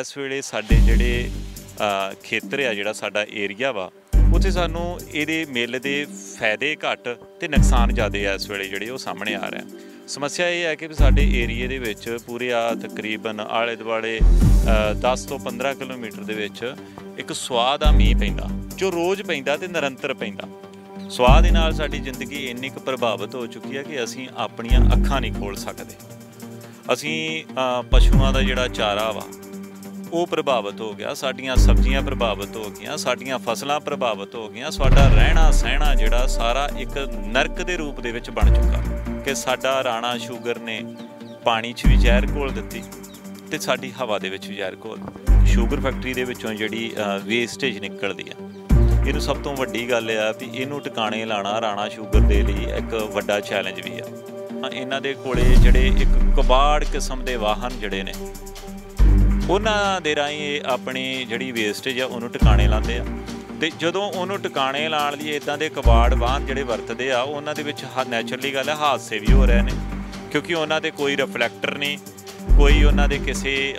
ਇਸ ਵੇਲੇ ਸਾਡੇ ਜਿਹੜੇ ਖੇਤਰ ਆ ਜਿਹੜਾ ਸਾਡਾ ਏਰੀਆ ਵਾ ਉੱਥੇ ਸਾਨੂੰ ਇਹਦੇ ਮਿੱਲ ਦੇ ਫਾਇਦੇ ਘੱਟ ਤੇ ਨੁਕਸਾਨ ਜ਼ਿਆਦੇ ਆ ਇਸ ਵੇਲੇ ਜਿਹੜੇ ਉਹ ਸਾਹਮਣੇ ਆ ਰਹੇ ਸਮੱਸਿਆ ਇਹ ਹੈ ਕਿ ਵੀ ਸਾਡੇ ਏਰੀਏ ਦੇ ਵਿੱਚ ਪੂਰੇ ਆ ਤਕਰੀਬਨ ਆਲੇ ਦੁਆਲੇ ਅ, 10 ਤੋਂ 15 ਕਿਲੋਮੀਟਰ ਦੇ ਵਿੱਚ ਇੱਕ ਸਵਾਦ ਆ ਮੀਂਹ ਪੈਂਦਾ ਜੋ ਰੋਜ਼ ਪੈਂਦਾ ਤੇ ਨਿਰੰਤਰ ਪੈਂਦਾ। ਸਵਾਦ ਦੇ ਨਾਲ ਸਾਡੀ ਜ਼ਿੰਦਗੀ ਇੰਨੀ ਕੁ ਪ੍ਰਭਾਵਿਤ ਹੋ ਚੁੱਕੀ ਹੈ ਕਿ ਅਸੀਂ ਆਪਣੀਆਂ ਅੱਖਾਂ ਨਹੀਂ ਖੋਲ ਸਕਦੇ। ਅਸੀਂ ਪਸ਼ੂਆਂ ਦਾ ਜਿਹੜਾ ਚਾਰਾ ਵਾ ਉਹ ਪ੍ਰਭਾਵਿਤ ਹੋ ਗਿਆ, ਸਾਡੀਆਂ ਸਬਜ਼ੀਆਂ ਪ੍ਰਭਾਵਿਤ ਹੋ ਗਈਆਂ, ਸਾਡੀਆਂ ਫਸਲਾਂ ਪ੍ਰਭਾਵਿਤ ਹੋ ਗਈਆਂ, ਸਾਡਾ ਰਹਿਣਾ ਸਹਿਣਾ ਜਿਹੜਾ ਸਾਰਾ ਇੱਕ ਨਰਕ ਦੇ ਰੂਪ ਦੇ ਵਿੱਚ ਬਣ ਚੁੱਕਾ ਕਿ ਸਾਡਾ ਰਾਣਾ ਸ਼ੂਗਰ ਨੇ ਪਾਣੀ 'ਚ ਵੀ ਜ਼ਹਿਰ ਘੋਲ ਦਿੱਤੀ ਤੇ ਸਾਡੀ ਹਵਾ ਦੇ ਵਿੱਚ ਵੀ ਜ਼ਹਿਰ ਘੋਲ ਸ਼ੂਗਰ ਫੈਕਟਰੀ ਦੇ ਵਿੱਚੋਂ ਜਿਹੜੀ ਵੇਸਟੇਜ ਨਿਕਲਦੀ ਆ। ਇਹਨੂੰ ਸਭ ਤੋਂ ਵੱਡੀ ਗੱਲ ਆ ਵੀ ਇਹਨੂੰ ਟਿਕਾਣੇ ਲਾਣਾ ਰਾਣਾ ਸ਼ੂਗਰ ਦੇ ਲਈ ਇੱਕ ਵੱਡਾ ਚੈਲੰਜ ਵੀ ਆ। ਇਹਨਾਂ ਦੇ ਕੋਲੇ ਜਿਹੜੇ ਇੱਕ ਕਬਾੜ ਕਿਸਮ ਦੇ ਵਾਹਨ ਜਿਹੜੇ ਨੇ ਉਹਨਾਂ ਦੇ ਰਾਹੀਂ ਇਹ ਆਪਣੀ ਜਿਹੜੀ ਵੇਸਟੇਜ ਆ, ਉਹਨੂੰ ਟਿਕਾਣੇ ਲਾਉਂਦੇ ਆ। ਤੇ ਜਦੋਂ ਉਹਨੂੰ ਟਿਕਾਣੇ ਲਾਉਣ ਲਈ ਇਦਾਂ ਦੇ ਕਬਾੜ ਵਾਹਨ ਜਿਹੜੇ ਵਰਤਦੇ ਆ, ਉਹਨਾਂ ਦੇ ਵਿੱਚ ਨੈਚੁਰਲੀ ਗੱਲ ਹੈ ਹਾਦਸੇ ਵੀ ਹੋ ਰਹੇ ਨੇ। ਕਿਉਂਕਿ ਉਹਨਾਂ ਦੇ ਕੋਈ ਰਿਫਲੈਕਟਰ ਨਹੀਂ, ਕੋਈ ਉਹਨਾਂ ਦੇ ਕਿਸੇ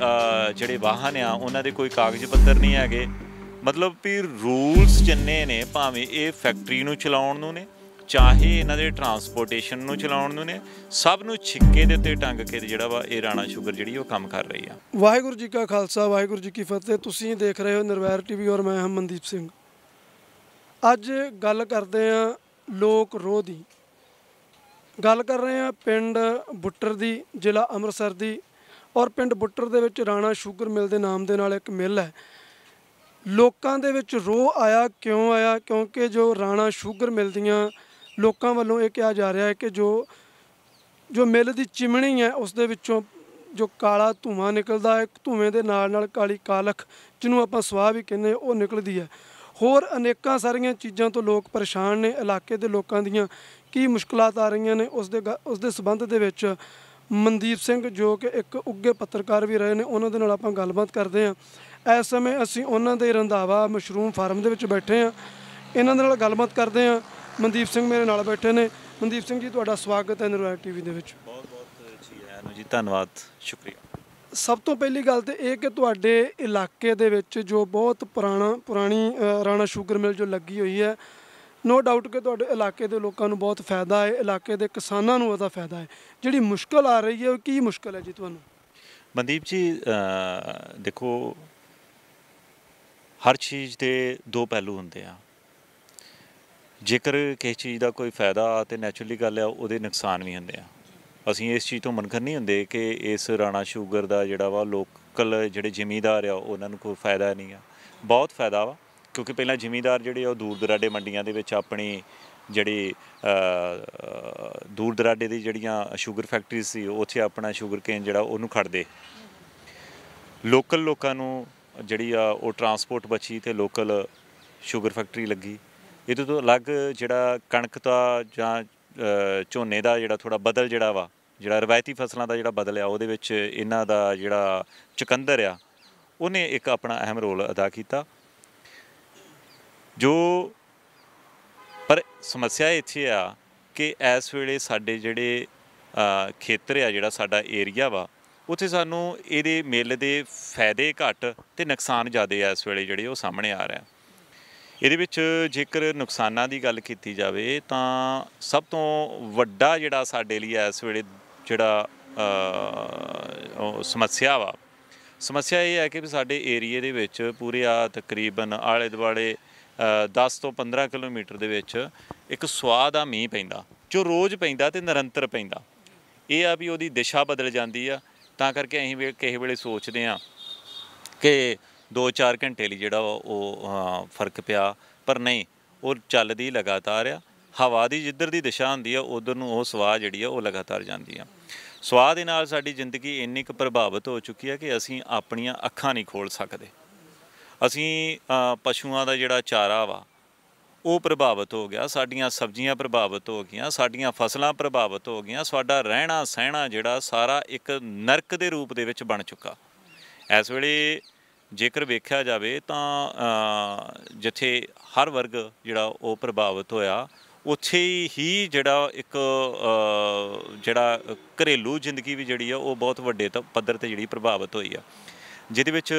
ਜਿਹੜੇ ਵਾਹਨ ਆ, ਉਹਨਾਂ ਦੇ ਕੋਈ ਕਾਗਜ਼ ਪੱਤਰ ਨਹੀਂ ਹੈਗੇ। ਮਤਲਬ ਵੀ ਰੂਲਸ ਜਿੰਨੇ ਨੇ, ਭਾਵੇਂ ਇਹ ਫੈਕਟਰੀ ਨੂੰ ਚਲਾਉਣ ਨੂੰ ਨੇ ਚਾਹੇ ਇਹਨਾਂ ਦੇ ਟਰਾਂਸਪੋਰਟੇਸ਼ਨ ਨੂੰ ਚਲਾਉਣ ਨੂੰ ਨੇ, ਸਭ ਨੂੰ ਛਿੱਕੇ ਦੇ ਉੱਤੇ ਟੰਗ ਕੇ ਜਿਹੜਾ ਵਾ ਇਹ ਰਾਣਾ ਸ਼ੂਗਰ ਜਿਹੜੀ ਉਹ ਕੰਮ ਕਰ ਰਹੀ ਆ। ਵਾਹਿਗੁਰੂ ਜੀ ਕਾ ਖਾਲਸਾ, ਵਾਹਿਗੁਰੂ ਜੀ ਕੀ ਫਤਿਹ। ਤੁਸੀਂ ਦੇਖ ਰਹੇ ਹੋ ਨਿਰਵੈਰ ਟੀਵੀ ਔਰ ਮੈਂ ਹਾਂ ਮਨਦੀਪ ਸਿੰਘ। ਅੱਜ ਗੱਲ ਕਰਦੇ ਹਾਂ ਲੋਕ ਰੋਹ ਦੀ। ਗੱਲ ਕਰ ਰਹੇ ਹਾਂ ਪਿੰਡ ਬੁੱਟਰ ਦੀ, ਜ਼ਿਲ੍ਹਾ ਅੰਮ੍ਰਿਤਸਰ ਦੀ ਔਰ ਪਿੰਡ ਬੁੱਟਰ ਦੇ ਵਿੱਚ ਰਾਣਾ ਸ਼ੂਗਰ ਮਿਲ ਦੇ ਨਾਮ ਦੇ ਨਾਲ ਇੱਕ ਮਿਲ ਹੈ। ਲੋਕਾਂ ਦੇ ਵਿੱਚ ਰੋਹ ਆਇਆ, ਕਿਉਂ ਆਇਆ? ਕਿਉਂਕਿ ਜੋ ਰਾਣਾ ਸ਼ੂਗਰ ਮਿਲ ਦੀਆਂ ਲੋਕਾਂ ਵੱਲੋਂ ਇਹ ਕਿਹਾ ਜਾ ਰਿਹਾ ਹੈ ਕਿ ਜੋ ਜੋ ਮਿੱਲ ਦੀ ਚਿਮਣੀ ਹੈ, ਉਸ ਦੇ ਵਿੱਚੋਂ ਜੋ ਕਾਲਾ ਧੂਆਂ ਨਿਕਲਦਾ ਹੈ, ਧੂਏ ਦੇ ਨਾਲ ਨਾਲ ਕਾਲੀ ਕਾਲਖ, ਜਿਹਨੂੰ ਆਪਾਂ ਸਵਾਹ ਵੀ ਕਹਿੰਦੇ ਉਹ ਨਿਕਲਦੀ ਹੈ। ਹੋਰ ਅਨੇਕਾਂ ਸਾਰੀਆਂ ਚੀਜ਼ਾਂ ਤੋਂ ਲੋਕ ਪਰੇਸ਼ਾਨ ਨੇ, ਇਲਾਕੇ ਦੇ ਲੋਕਾਂ ਦੀਆਂ ਕੀ ਮੁਸ਼ਕਲਾਂ ਆ ਰਹੀਆਂ ਨੇ, ਉਸ ਦੇ ਗ- ਉਸ ਦੇ ਸਬੰਧ ਦੇ ਵਿੱਚ ਮਨਦੀਪ ਸਿੰਘ ਜੋ ਕਿ ਇੱਕ ਉੱਗੇ ਪੱਤਰਕਾਰ ਵੀ ਰਹੇ ਨੇ, ਉਹਨਾਂ ਦੇ ਨਾਲ ਆਪਾਂ ਗੱਲਬਾਤ ਕਰਦੇ ਹਾਂ। ਇਸ ਸਮੇਂ ਅਸੀਂ ਉਹਨਾਂ ਦੇ ਰੰਧਾਵਾ ਮਸ਼ਰੂਮ ਫਾਰਮ ਦੇ ਵਿੱਚ ਬੈਠੇ ਹਾਂ। ਇਹਨਾਂ ਦੇ ਨਾਲ ਗੱਲਬਾਤ ਕਰਦੇ ਹਾਂ। ਮਨਦੀਪ ਸਿੰਘ ਮੇਰੇ ਨਾਲ ਬੈਠੇ ਨੇ। ਮਨਦੀਪ ਸਿੰਘ ਜੀ ਤੁਹਾਡਾ ਸਵਾਗਤ ਹੈ ਨਿਰਵੈਰ ਟੀਵੀ ਦੇ ਵਿੱਚ। ਬਹੁਤ ਬਹੁਤ ਜੀ ਆਇਆਂ ਨੂੰ ਜੀ ਧੰਨਵਾਦ ਸ਼ੁਕਰੀਆ। ਸਭ ਤੋਂ ਪਹਿਲੀ ਗੱਲ ਤੇ ਇਹ ਕਿ ਤੁਹਾਡੇ ਇਲਾਕੇ ਦੇ ਵਿੱਚ ਜੋ ਬਹੁਤ ਪੁਰਾਣਾ ਪੁਰਾਣੀ ਰਾਣਾ ਸ਼ੂਗਰ ਮਿਲ ਜੋ ਲੱਗੀ ਹੋਈ ਹੈ ਨੋ ਡਾਊਟ ਕਿ ਤੁਹਾਡੇ ਇਲਾਕੇ ਦੇ ਲੋਕਾਂ ਨੂੰ ਬਹੁਤ ਫਾਇਦਾ ਹੈ ਇਲਾਕੇ ਦੇ ਕਿਸਾਨਾਂ ਨੂੰ ਉਹਦਾ ਫਾਇਦਾ ਹੈ। ਜਿਹੜੀ ਮੁਸ਼ਕਲ ਆ ਰਹੀ ਹੈ ਉਹ ਕੀ ਮੁਸ਼ਕਲ ਹੈ ਜੀ ਤੁਹਾਨੂੰ? ਮਨਦੀਪ ਜੀ ਦੇਖੋ ਹਰ ਚੀਜ਼ ਦੇ ਦੋ ਪਹਿਲੂ ਹੁੰਦੇ ਆ। ਜੇਕਰ ਕਿਸੇ ਚੀਜ਼ ਦਾ ਕੋਈ ਫਾਇਦਾ ਤੇ ਨੈਚੁਰਲੀ ਗੱਲ ਆ, ਉਹਦੇ ਨੁਕਸਾਨ ਵੀ ਹੁੰਦੇ ਆ। ਅਸੀਂ ਇਸ ਚੀਜ਼ ਤੋਂ ਮਨਖਰ ਨਹੀਂ ਹੁੰਦੇ ਕਿ ਇਸ ਰਾਣਾ ਸ਼ੂਗਰ ਦਾ ਜਿਹੜਾ ਵਾ ਲੋਕਲ ਜਿਹੜੇ ਜ਼ਿਮੀਂਦਾਰ ਆ, ਉਹਨਾਂ ਨੂੰ ਕੋਈ ਫਾਇਦਾ ਨਹੀਂ ਆ। ਬਹੁਤ ਫਾਇਦਾ ਵਾ, ਕਿਉਂਕਿ ਪਹਿਲਾਂ ਜ਼ਿਮੀਦਾਰ ਜਿਹੜੇ ਆ, ਉਹ ਦੂਰ ਦਰਾਡੇ ਮੰਡੀਆਂ ਦੇ ਵਿੱਚ ਆਪਣੀ ਜਿਹੜੀ ਦੂਰ ਦਰਾਡੇ ਦੀ ਜਿਹੜੀਆਂ ਸ਼ੂਗਰ ਫੈਕਟਰੀ ਸੀ, ਉੱਥੇ ਆਪਣਾ ਸ਼ੂਗਰ ਕੇਨ ਜਿਹੜਾ, ਉਹਨੂੰ ਖੜਦੇ ਲੋਕਲ ਲੋਕਾਂ ਨੂੰ ਜਿਹੜੀ ਆ, ਉਹ ਟਰਾਂਸਪੋਰਟ ਬਚੀ ਤੇ ਲੋਕਲ ਸ਼ੂਗਰ ਫੈਕਟਰੀ ਲੱਗੀ। ਇਹਦੇ ਤੋਂ ਅਲੱਗ ਜਿਹੜਾ ਕਣਕ ਦਾ ਜਾਂ ਝੋਨੇ ਦਾ ਜਿਹੜਾ ਥੋੜਾ ਬਦਲ ਜਿਹੜਾ ਵਾ, ਜਿਹੜਾ ਰਵਾਇਤੀ ਫਸਲਾਂ ਦਾ ਜਿਹੜਾ ਬਦਲ ਆ, ਉਹਦੇ ਵਿੱਚ ਇਹਨਾਂ ਦਾ ਜਿਹੜਾ ਚੁਕੰਦਰ ਆ, ਉਹਨੇ ਇੱਕ ਆਪਣਾ ਅਹਿਮ ਰੋਲ ਅਦਾ ਕੀਤਾ। ਜੋ ਪਰ ਸਮੱਸਿਆ ਇੱਥੇ ਆ ਕਿ ਇਸ ਵੇਲੇ ਸਾਡੇ ਜਿਹੜੇ ਖੇਤਰ ਆ, ਜਿਹੜਾ ਸਾਡਾ ਏਰੀਆ ਵਾ, ਉੱਥੇ ਸਾਨੂੰ ਇਹਦੇ ਮਿੱਲ ਦੇ ਫਾਇਦੇ ਘੱਟ ਤੇ ਨੁਕਸਾਨ ਜ਼ਿਆਦੇ ਆ ਇਸ ਵੇਲੇ ਜਿਹੜੇ ਉਹ ਸਾਹਮਣੇ ਆ ਰਿਹਾ ਇਹਦੇ ਵਿੱਚ ਜੇਕਰ ਨੁਕਸਾਨਾਂ ਦੀ ਗੱਲ ਕੀਤੀ ਜਾਵੇ ਤਾਂ ਸਭ ਤੋਂ ਵੱਡਾ ਜਿਹੜਾ ਸਾਡੇ ਲਈ ਇਸ ਵੇਲੇ ਜਿਹੜਾ ਉਹ ਸਮੱਸਿਆ ਵਾ ਸਮੱਸਿਆ ਇਹ ਹੈ ਕਿ ਵੀ ਸਾਡੇ ਏਰੀਏ ਦੇ ਵਿੱਚ ਪੂਰੇ ਆ ਤਕਰੀਬਨ ਆਲੇ ਦੁਆਲੇ ਅ, 10 ਤੋਂ 15 ਕਿਲੋਮੀਟਰ ਦੇ ਵਿੱਚ ਇੱਕ ਸਵਾਦ ਆ ਮੀਂਹ ਪੈਂਦਾ ਜੋ ਰੋਜ਼ ਪੈਂਦਾ ਤੇ ਨਿਰੰਤਰ ਪੈਂਦਾ। ਇਹ ਆ ਵੀ ਉਹਦੀ ਦਿਸ਼ਾ ਬਦਲ ਜਾਂਦੀ ਆ ਤਾਂ ਕਰਕੇ ਅਸੀਂ ਕਿਸੇ ਵੇਲੇ ਸੋਚਦੇ ਆ ਕਿ 2-4 ਘੰਟੇ ਲਈ ਜਿਹੜਾ ਵਾ ਉਹ ਫ਼ਰਕ ਪਿਆ, ਪਰ ਨਹੀਂ, ਉਹ ਚੱਲਦੀ ਲਗਾਤਾਰ ਆ। ਹਵਾ ਦੀ ਜਿੱਧਰ ਦੀ ਦਿਸ਼ਾ ਹੁੰਦੀ ਆ, ਉਧਰ ਨੂੰ ਉਹ ਸਵਾਹ ਜਿਹੜੀ ਆ, ਉਹ ਲਗਾਤਾਰ ਜਾਂਦੀ ਆ। ਸਵਾਹ ਦੇ ਨਾਲ ਸਾਡੀ ਜ਼ਿੰਦਗੀ ਇੰਨੀ ਕੁ ਪ੍ਰਭਾਵਿਤ ਹੋ ਚੁੱਕੀ ਆ ਕਿ ਅਸੀਂ ਆਪਣੀਆਂ ਅੱਖਾਂ ਨਹੀਂ ਖੋਲ ਸਕਦੇ। ਅਸੀਂ ਪਸ਼ੂਆਂ ਦਾ ਜਿਹੜਾ ਚਾਰਾ ਵਾ, ਉਹ ਪ੍ਰਭਾਵਿਤ ਹੋ ਗਿਆ, ਸਾਡੀਆਂ ਸਬਜ਼ੀਆਂ ਪ੍ਰਭਾਵਿਤ ਹੋ ਗਈਆਂ, ਸਾਡੀਆਂ ਫਸਲਾਂ ਪ੍ਰਭਾਵਿਤ ਹੋ ਗਈਆਂ, ਸਾਡਾ ਰਹਿਣਾ ਸਹਿਣਾ ਜਿਹੜਾ ਸਾਰਾ ਇੱਕ ਨਰਕ ਦੇ ਰੂਪ ਦੇ ਵਿੱਚ ਬਣ ਚੁੱਕਾ। ਇਸ ਵੇਲੇ ਜੇਕਰ ਵੇਖਿਆ ਜਾਵੇ ਤਾਂ ਜਿੱਥੇ ਹਰ ਵਰਗ ਜਿਹੜਾ ਉਹ ਪ੍ਰਭਾਵਿਤ ਹੋਇਆ, ਉੱਥੇ ਹੀ ਜਿਹੜਾ ਇੱਕ ਜਿਹੜਾ ਘਰੇਲੂ ਜ਼ਿੰਦਗੀ ਵੀ ਜਿਹੜੀ ਆ, ਉਹ ਬਹੁਤ ਵੱਡੇ ਤ- ਪੱਧਰ ਤੇ ਜਿਹੜੀ ਪ੍ਰਭਾਵਿਤ ਹੋਈ ਆ। ਜਿਹਦੇ ਵਿੱਚ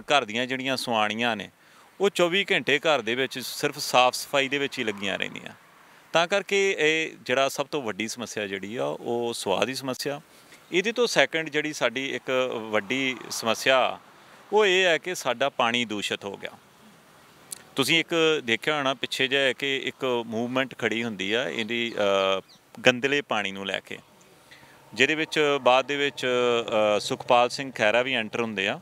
ਘਰ ਦੀਆਂ ਜਿਹੜੀਆਂ ਸੁਆਣੀਆਂ ਨੇ, ਉਹ 24 ਘੰਟੇ ਘਰ ਦੇ ਵਿੱਚ ਸਿਰਫ ਸਾਫ਼ ਸਫ਼ਾਈ ਦੇ ਵਿੱਚ ਹੀ ਲੱਗੀਆਂ ਰਹਿੰਦੀਆਂ। ਤਾਂ ਕਰਕੇ ਇਹ ਜਿਹੜਾ ਸਭ ਤੋਂ ਵੱਡੀ ਸਮੱਸਿਆ ਜਿਹੜੀ ਆ, ਉਹ ਸਵਾਹ ਦੀ ਸਮੱਸਿਆ। ਇਹਦੇ ਤੋਂ ਸੈਕੰਡ ਜਿਹੜੀ ਸਾਡੀ ਇੱਕ ਵੱਡੀ ਸਮੱਸਿਆ ਉਹ ਇਹ ਹੈ ਕਿ ਸਾਡਾ ਪਾਣੀ ਦੂਸ਼ਿਤ ਹੋ ਗਿਆ। ਤੁਸੀਂ ਇੱਕ ਦੇਖਿਆ ਹੋਣਾ ਪਿੱਛੇ ਜਿਹਾ ਕਿ ਇੱਕ ਮੂਵਮੈਂਟ ਖੜੀ ਹੁੰਦੀ ਆ ਇਹਦੀ ਗੰਦਲੇ ਪਾਣੀ ਨੂੰ ਲੈ ਕੇ। ਜਿਹਦੇ ਵਿੱਚ ਬਾਅਦ ਦੇ ਵਿੱਚ ਸੁਖਪਾਲ ਸਿੰਘ ਖਹਿਰਾ ਵੀ ਐਂਟਰ ਹੁੰਦੇ ਆ।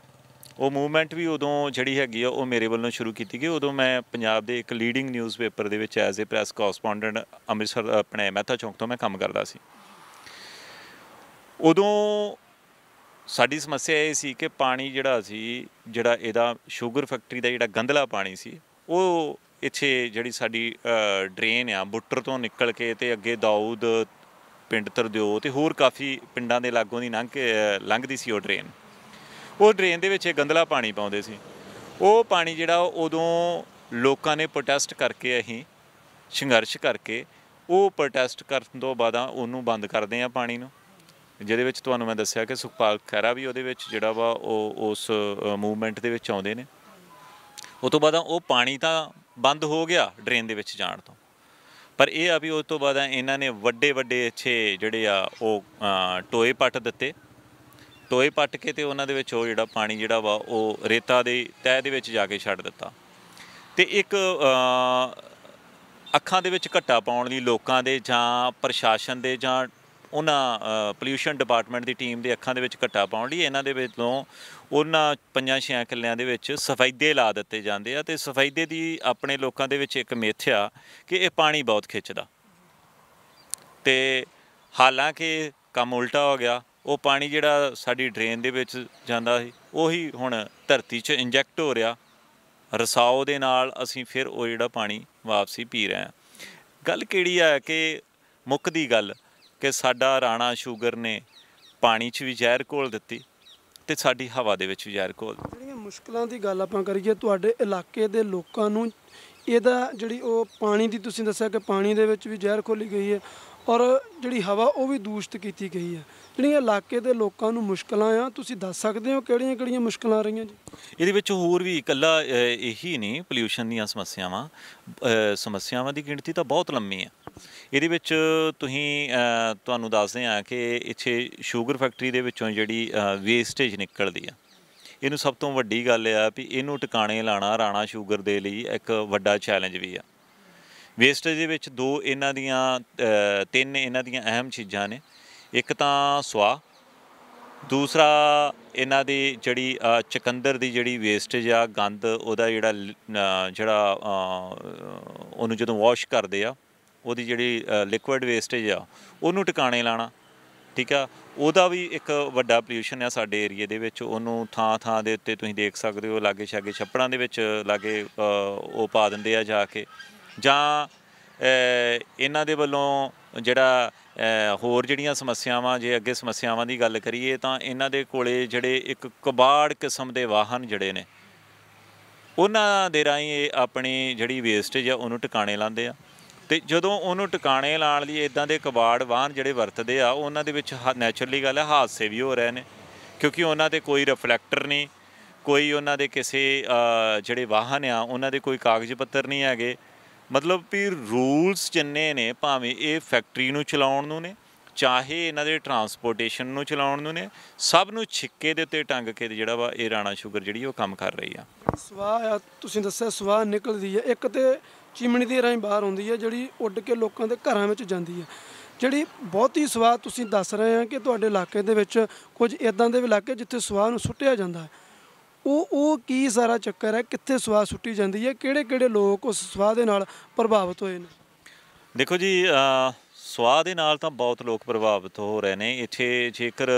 ਉਹ ਮੂਵਮੈਂਟ ਵੀ ਉਦੋਂ ਜਿਹੜੀ ਹੈਗੀ ਆ, ਉਹ ਮੇਰੇ ਵੱਲੋਂ ਸ਼ੁਰੂ ਕੀਤੀ ਗਈ। ਉਦੋਂ ਮੈਂ ਪੰਜਾਬ ਦੇ ਇੱਕ ਲੀਡਿੰਗ ਨਿਊਜ਼ਪੇਪਰ ਦੇ ਵਿੱਚ as a press correspondent Amritsar, ਆਪਣੇ ਮਹਿਤਾ ਚੌਂਕ ਤੋਂ ਮੈਂ ਕੰਮ ਕਰਦਾ ਸੀ। ਉਦੋਂ ਸਾਡੀ ਸਮੱਸਿਆ ਇਹ ਸੀ ਕਿ ਪਾਣੀ ਜਿਹੜਾ ਸੀ, ਜਿਹੜਾ ਇਹਦਾ ਸ਼ੂਗਰ ਫੈਕਟਰੀ ਦਾ ਜਿਹੜਾ ਗੰਦਲਾ ਪਾਣੀ ਸੀ, ਉਹ ਇੱਥੇ ਜਿਹੜੀ ਸਾਡੀ ਡਰੇਨ ਆ, ਬੁੱਟਰ ਤੋਂ ਨਿਕਲ ਕੇ ਤੇ ਅੱਗੇ ਦਾਊਦ, ਪਿੰਡ ਤਰਦਿਓ ਤੇ ਹੋਰ ਕਾਫੀ ਪਿੰਡਾਂ ਦੇ ਲਾਗੋਂ ਦੀ ਲੰਘ ਕੇ ਲੰਘਦੀ ਸੀ ਉਹ ਡਰੇਨ ਉਹ ਡਰੇਨ ਦੇ ਵਿੱਚ ਇਹ ਗੰਦਲਾ ਪਾਣੀ ਪਾਉਂਦੇ ਸੀ। ਉਹ ਪਾਣੀ ਜਿਹੜਾ ਉਦੋਂ ਲੋਕਾਂ ਨੇ ਪ੍ਰੋਟੈਸਟ ਕਰਕੇ ਅਸੀਂ, ਸੰਘਰਸ਼ ਕਰਕੇ, ਉਹ ਪ੍ਰੋਟੈਸਟ ਕਰਨ ਤੋਂ ਬਾਅਦ ਉਹਨੂੰ ਬੰਦ ਕਰਦੇ ਆ ਪਾਣੀ ਨੂੰ। ਜਿਹਦੇ ਵਿੱਚ ਤੁਹਾਨੂੰ ਮੈਂ ਦੱਸਿਆ ਕਿ ਸੁਖਪਾਲ ਖਹਿਰਾ ਵੀ ਉਹਦੇ ਵਿੱਚ ਜਿਹੜਾ ਵਾ ਉਹ ਉਸ ਮੂਵਮੈਂਟ ਦੇ ਵਿੱਚ ਆਉਂਦੇ ਨੇ। ਉਹ ਤੋਂ ਬਾਅਦ ਉਹ ਪਾਣੀ ਤਾਂ ਬੰਦ ਹੋ ਗਿਆ ਡਰੇਨ ਦੇ ਵਿੱਚ ਜਾਣ ਤੋਂ। ਪਰ ਇਹ ਆ ਵੀ ਉਸ ਤੋਂ ਬਾਅਦ ਇਹਨਾਂ ਨੇ ਵੱਡੇ ਵੱਡੇ ਅੱਛੇ ਜਿਹੜੇ ਆ ਉਹ ਟੋਏ ਪੱਟ ਦਿੱਤੇ। ਟੋਏ ਪੱਟ ਕੇ ਤੇ ਉਹਨਾਂ ਦੇ ਵਿੱਚ ਉਹ ਜਿਹੜਾ ਪਾਣੀ ਜਿਹੜਾ ਵਾ ਉਹ ਰੇਤਾ ਦੇ ਤਹਿ ਦੇ ਵਿੱਚ ਜਾ ਕੇ ਛੱਡ ਦਿੱਤਾ। ਤੇ ਇੱਕ ਅੱਖਾਂ ਦੇ ਵਿੱਚ ਘੱਟਾ ਪਾਉਣ ਲਈ ਲੋਕਾਂ ਦੇ ਜਾਂ ਪ੍ਰਸ਼ਾਸਨ ਦੇ ਜਾਂ ਉਹਨਾਂ ਪੋਲਿਊਸ਼ਨ ਡਿਪਾਰਟਮੈਂਟ ਦੀ ਟੀਮ ਦੇ ਅੱਖਾਂ ਦੇ ਵਿੱਚ ਘੱਟਾ ਪਾਉਣ ਲਈ ਇਹਨਾਂ ਦੇ ਵਿੱਚੋਂ ਉਹਨਾਂ ਪੰਜਾਂ ਛਿਆਂ ਕਿੱਲਿਆਂ ਦੇ ਵਿੱਚ ਸਫੈਦੇ ਲਾ ਦਿੱਤੇ ਜਾਂਦੇ ਆ ਤੇ ਸਫੈਦੇ ਦੀ ਆਪਣੇ ਲੋਕਾਂ ਦੇ ਵਿੱਚ ਇੱਕ ਮਿੱਥ ਆ ਕਿ ਇਹ ਪਾਣੀ ਬਹੁਤ ਖਿੱਚਦਾ। ਤੇ ਹਾਲਾਂਕਿ ਕੰਮ ਉਲਟਾ ਹੋ ਗਿਆ, ਉਹ ਪਾਣੀ ਜਿਹੜਾ ਸਾਡੀ ਡਰੇਨ ਦੇ ਵਿੱਚ ਜਾਂਦਾ ਸੀ, ਉਹੀ ਹੁਣ ਧਰਤੀ 'ਚ ਇੰਜੈਕਟ ਹੋ ਰਿਹਾ। ਰਸਾਓ ਦੇ ਨਾਲ ਅਸੀਂ ਫਿਰ ਉਹ ਜਿਹੜਾ ਪਾਣੀ ਵਾਪਸੀ ਪੀ ਰਹੇ ਹਾਂ। ਗੱਲ ਕਿਹੜੀ ਆ ਕਿ ਮੁੱਖ ਦੀ ਗੱਲ ਕਿ ਸਾਡਾ ਰਾਣਾ ਸ਼ੂਗਰ ਨੇ ਪਾਣੀ 'ਚ ਵੀ ਜ਼ਹਿਰ ਘੋਲ ਦਿੱਤੀ ਤੇ ਸਾਡੀ ਹਵਾ ਦੇ ਵਿੱਚ ਵੀ ਜ਼ਹਿਰ ਘੋਲ ਦਿੱਤੀ। ਜਿਹੜੀਆਂ ਮੁਸ਼ਕਲਾਂ ਦੀ ਗੱਲ ਆਪਾਂ ਕਰੀਏ ਤੁਹਾਡੇ ਇਲਾਕੇ ਦੇ ਲੋਕਾਂ ਨੂੰ ਇਹਦਾ ਜਿਹੜੀ ਉਹ ਪਾਣੀ ਦੀ ਤੁਸੀਂ ਦੱਸਿਆ ਕਿ ਪਾਣੀ ਦੇ ਵਿੱਚ ਵੀ ਜ਼ਹਿਰ ਖੋਲੀ ਗਈ ਹੈ ਔਰ ਜਿਹੜੀ ਹਵਾ ਉਹ ਵੀ ਦੂਸ਼ਿਤ ਕੀਤੀ ਗਈ ਹੈ। ਜਿਹੜੀਆਂ ਇਲਾਕੇ ਦੇ ਲੋਕਾਂ ਨੂੰ ਮੁਸ਼ਕਲਾਂ ਆ ਤੁਸੀਂ ਦੱਸ ਸਕਦੇ ਹੋ ਕਿਹੜੀਆਂ ਕਿਹੜੀਆਂ ਮੁਸ਼ਕਲਾਂ ਆ ਰਹੀਆਂ ਜੀ? ਇਹਦੇ ਵਿੱਚ ਹੋਰ ਵੀ ਇਕੱਲਾ ਇਹੀ ਨਹੀਂ ਪੋਲਿਊਸ਼ਨ ਦੀਆਂ ਸਮੱਸਿਆਵਾਂ ਸਮੱਸਿਆਵਾਂ ਦੀ ਗਿਣਤੀ ਤਾਂ ਬਹੁਤ ਲੰਮੀ ਹੈ। ਇਹਦੇ ਵਿੱਚ ਤੁਸੀਂ ਤੁਹਾਨੂੰ ਦੱਸਦੇ ਹਾਂ ਕਿ ਇੱਥੇ ਸ਼ੂਗਰ ਫੈਕਟਰੀ ਦੇ ਵਿੱਚੋਂ ਜਿਹੜੀ ਵੇਸਟੇਜ ਨਿਕਲਦੀ ਆ। ਇਹਨੂੰ ਸਭ ਤੋਂ ਵੱਡੀ ਗੱਲ ਆ ਵੀ ਇਹਨੂੰ ਟਿਕਾਣੇ ਲਾਣਾ ਰਾਣਾ ਸ਼ੂਗਰ ਦੇ ਲਈ ਇੱਕ ਵੱਡਾ ਚੈਲੰਜ ਵੀ ਆ। ਵੇਸਟੇਜ ਦੇ ਵਿੱਚ ਦੋ ਇਹਨਾਂ ਦੀਆਂ ਤਿੰਨ ਇਹਨਾਂ ਦੀਆਂ ਅਹਿਮ ਚੀਜ਼ਾਂ ਨੇ। ਇੱਕ ਤਾਂ ਸਵਾਹ ਦੂਸਰਾ ਇਹਨਾਂ ਦੀ ਜਿਹੜੀ ਚਕੰਦਰ ਦੀ ਜਿਹੜੀ ਵੇਸਟੇਜ ਆ ਗੰਦ ਉਹਦਾ ਜਿਹੜਾ ਲ- ਜਿਹੜਾ ਉਹਨੂੰ ਜਦੋਂ ਵਾਸ਼ ਕਰਦੇ ਆ ਉਹਦੀ ਜਿਹੜੀ ਲਿਕੁਇਡ ਵੇਸਟੇਜ ਆ, ਉਹਨੂੰ ਟਿਕਾਣੇ ਲਾਣਾ, ਠੀਕ ਆ? ਉਹਦਾ ਵੀ ਇੱਕ ਵੱਡਾ ਪੋਲਿਊਸ਼ਨ ਆ ਸਾਡੇ ਏਰੀਏ ਦੇ ਵਿੱਚ। ਉਹਨੂੰ ਥਾਂ ਥਾਂ ਦੇ ਉੱਤੇ ਤੁਸੀਂ ਦੇਖ ਸਕਦੇ ਹੋ, ਲਾਗੇ ਛਾਗੇ ਛੱਪੜਾਂ ਦੇ ਵਿੱਚ, ਲਾਗੇ ਉਹ ਪਾ ਦਿੰਦੇ ਆ ਜਾ ਕੇ। ਜਾਂ ਇਹਨਾਂ ਦੇ ਵੱਲੋਂ ਜਿਹੜਾ ਹੋਰ ਜਿਹੜੀਆਂ ਸਮੱਸਿਆਵਾਂ, ਜੇ ਅੱਗੇ ਸਮੱਸਿਆਵਾਂ ਦੀ ਗੱਲ ਕਰੀਏ, ਤਾਂ ਇਹਨਾਂ ਦੇ ਕੋਲੇ ਜਿਹੜੇ ਇੱਕ ਕਬਾੜ ਕਿਸਮ ਦੇ ਵਾਹਨ ਜਿਹੜੇ ਨੇ, ਉਹਨਾਂ ਦੇ ਰਾਹੀਂ ਇਹ ਆਪਣੀ ਜਿਹੜੀ ਵੇਸਟੇਜ ਆ, ਉਹਨੂੰ ਟਿਕਾਣੇ ਲਾਉਂਦੇ ਆ। ਤੇ ਜਦੋਂ ਉਹਨੂੰ ਟਿਕਾਣੇ ਲਾਉਣ ਲਈ ਇਦਾਂ ਦੇ ਕਬਾੜ ਵਾਹਨ ਜਿਹੜੇ ਵਰਤਦੇ ਆ, ਉਹਨਾਂ ਦੇ ਵਿੱਚ ਨੈਚੁਰਲੀ ਗੱਲ ਹੈ ਹਾਦਸੇ ਵੀ ਹੋ ਰਹੇ ਨੇ। ਕਿਉਂਕਿ ਉਹਨਾਂ ਤੇ ਕੋਈ ਰਿਫਲੈਕਟਰ ਨਹੀਂ, ਕੋਈ ਉਹਨਾਂ ਦੇ ਕਿਸੇ ਜਿਹੜੇ ਵਾਹਨ ਆ, ਉਹਨਾਂ ਦੇ ਕੋਈ ਕਾਗਜ਼ ਪੱਤਰ ਨਹੀਂ ਹੈਗੇ। ਮਤਲਬ ਵੀ ਰੂਲਸ ਜਿੰਨੇ ਨੇ, ਭਾਵੇਂ ਇਹ ਫੈਕਟਰੀ ਨੂੰ ਚਲਾਉਣ ਨੂੰ ਨੇ, ਚਾਹੇ ਇਹਨਾਂ ਦੇ ਟਰਾਂਸਪੋਰਟੇਸ਼ਨ ਨੂੰ ਚਲਾਉਣ ਨੂੰ ਨੇ, ਸਭ ਨੂੰ ਛਿੱਕੇ ਦੇ ਉੱਤੇ ਟੰਗ ਕੇ ਜਿਹੜਾ ਵਾ ਇਹ ਰਾਣਾ ਸ਼ੂਗਰ ਜਿਹੜੀ ਉਹ ਕੰਮ ਕਰ ਰਹੀ ਆ। ਸਵਾਹ ਆ, ਤੁਸੀਂ ਦੱਸਿਆ ਸਵਾਹ ਨਿਕਲਦੀ ਹੈ ਇੱਕ ਤੇ ਚਿਮਣੀ ਦੇ ਰਾਹੀਂ ਬਾਹਰ ਆਉਂਦੀ ਹੈ ਜਿਹੜੀ ਉੱਡ ਕੇ ਲੋਕਾਂ ਦੇ ਘਰਾਂ ਵਿੱਚ ਜਾਂਦੀ ਹੈ ਜਿਹੜੀ ਬਹੁਤੀ ਸਵਾਹ ਤੁਸੀਂ ਦੱਸ ਰਹੇ ਆ ਕਿ ਤੁਹਾਡੇ ਇਲਾਕੇ ਦੇ ਵਿੱਚ ਕੁਝ ਇਦਾਂ ਦੇ ਵੀ ਇਲਾਕੇ ਜਿੱਥੇ ਸਵਾਹ ਨੂੰ ਸੁੱਟਿਆ ਜਾਂਦਾ ਹੈ। ਉਹ ਉਹ ਕੀ ਸਾਰਾ ਚੱਕਰ ਹੈ? ਕਿੱਥੇ ਸਵਾਹ ਸੁੱਟੀ ਜਾਂਦੀ ਹੈ? ਕਿਹੜੇ ਕਿਹੜੇ ਲੋਕ ਉਸ ਸਵਾਹ ਦੇ ਨਾਲ ਪ੍ਰਭਾਵਿਤ ਹੋਏ ਨੇ? ਦੇਖੋ ਜੀ ਅ, ਸਵਾਹ ਦੇ ਨਾਲ ਤਾਂ ਬਹੁਤ ਲੋਕ ਪ੍ਰਭਾਵਿਤ ਹੋ ਰਹੇ ਨੇ। ਇੱਥੇ ਜੇਕਰ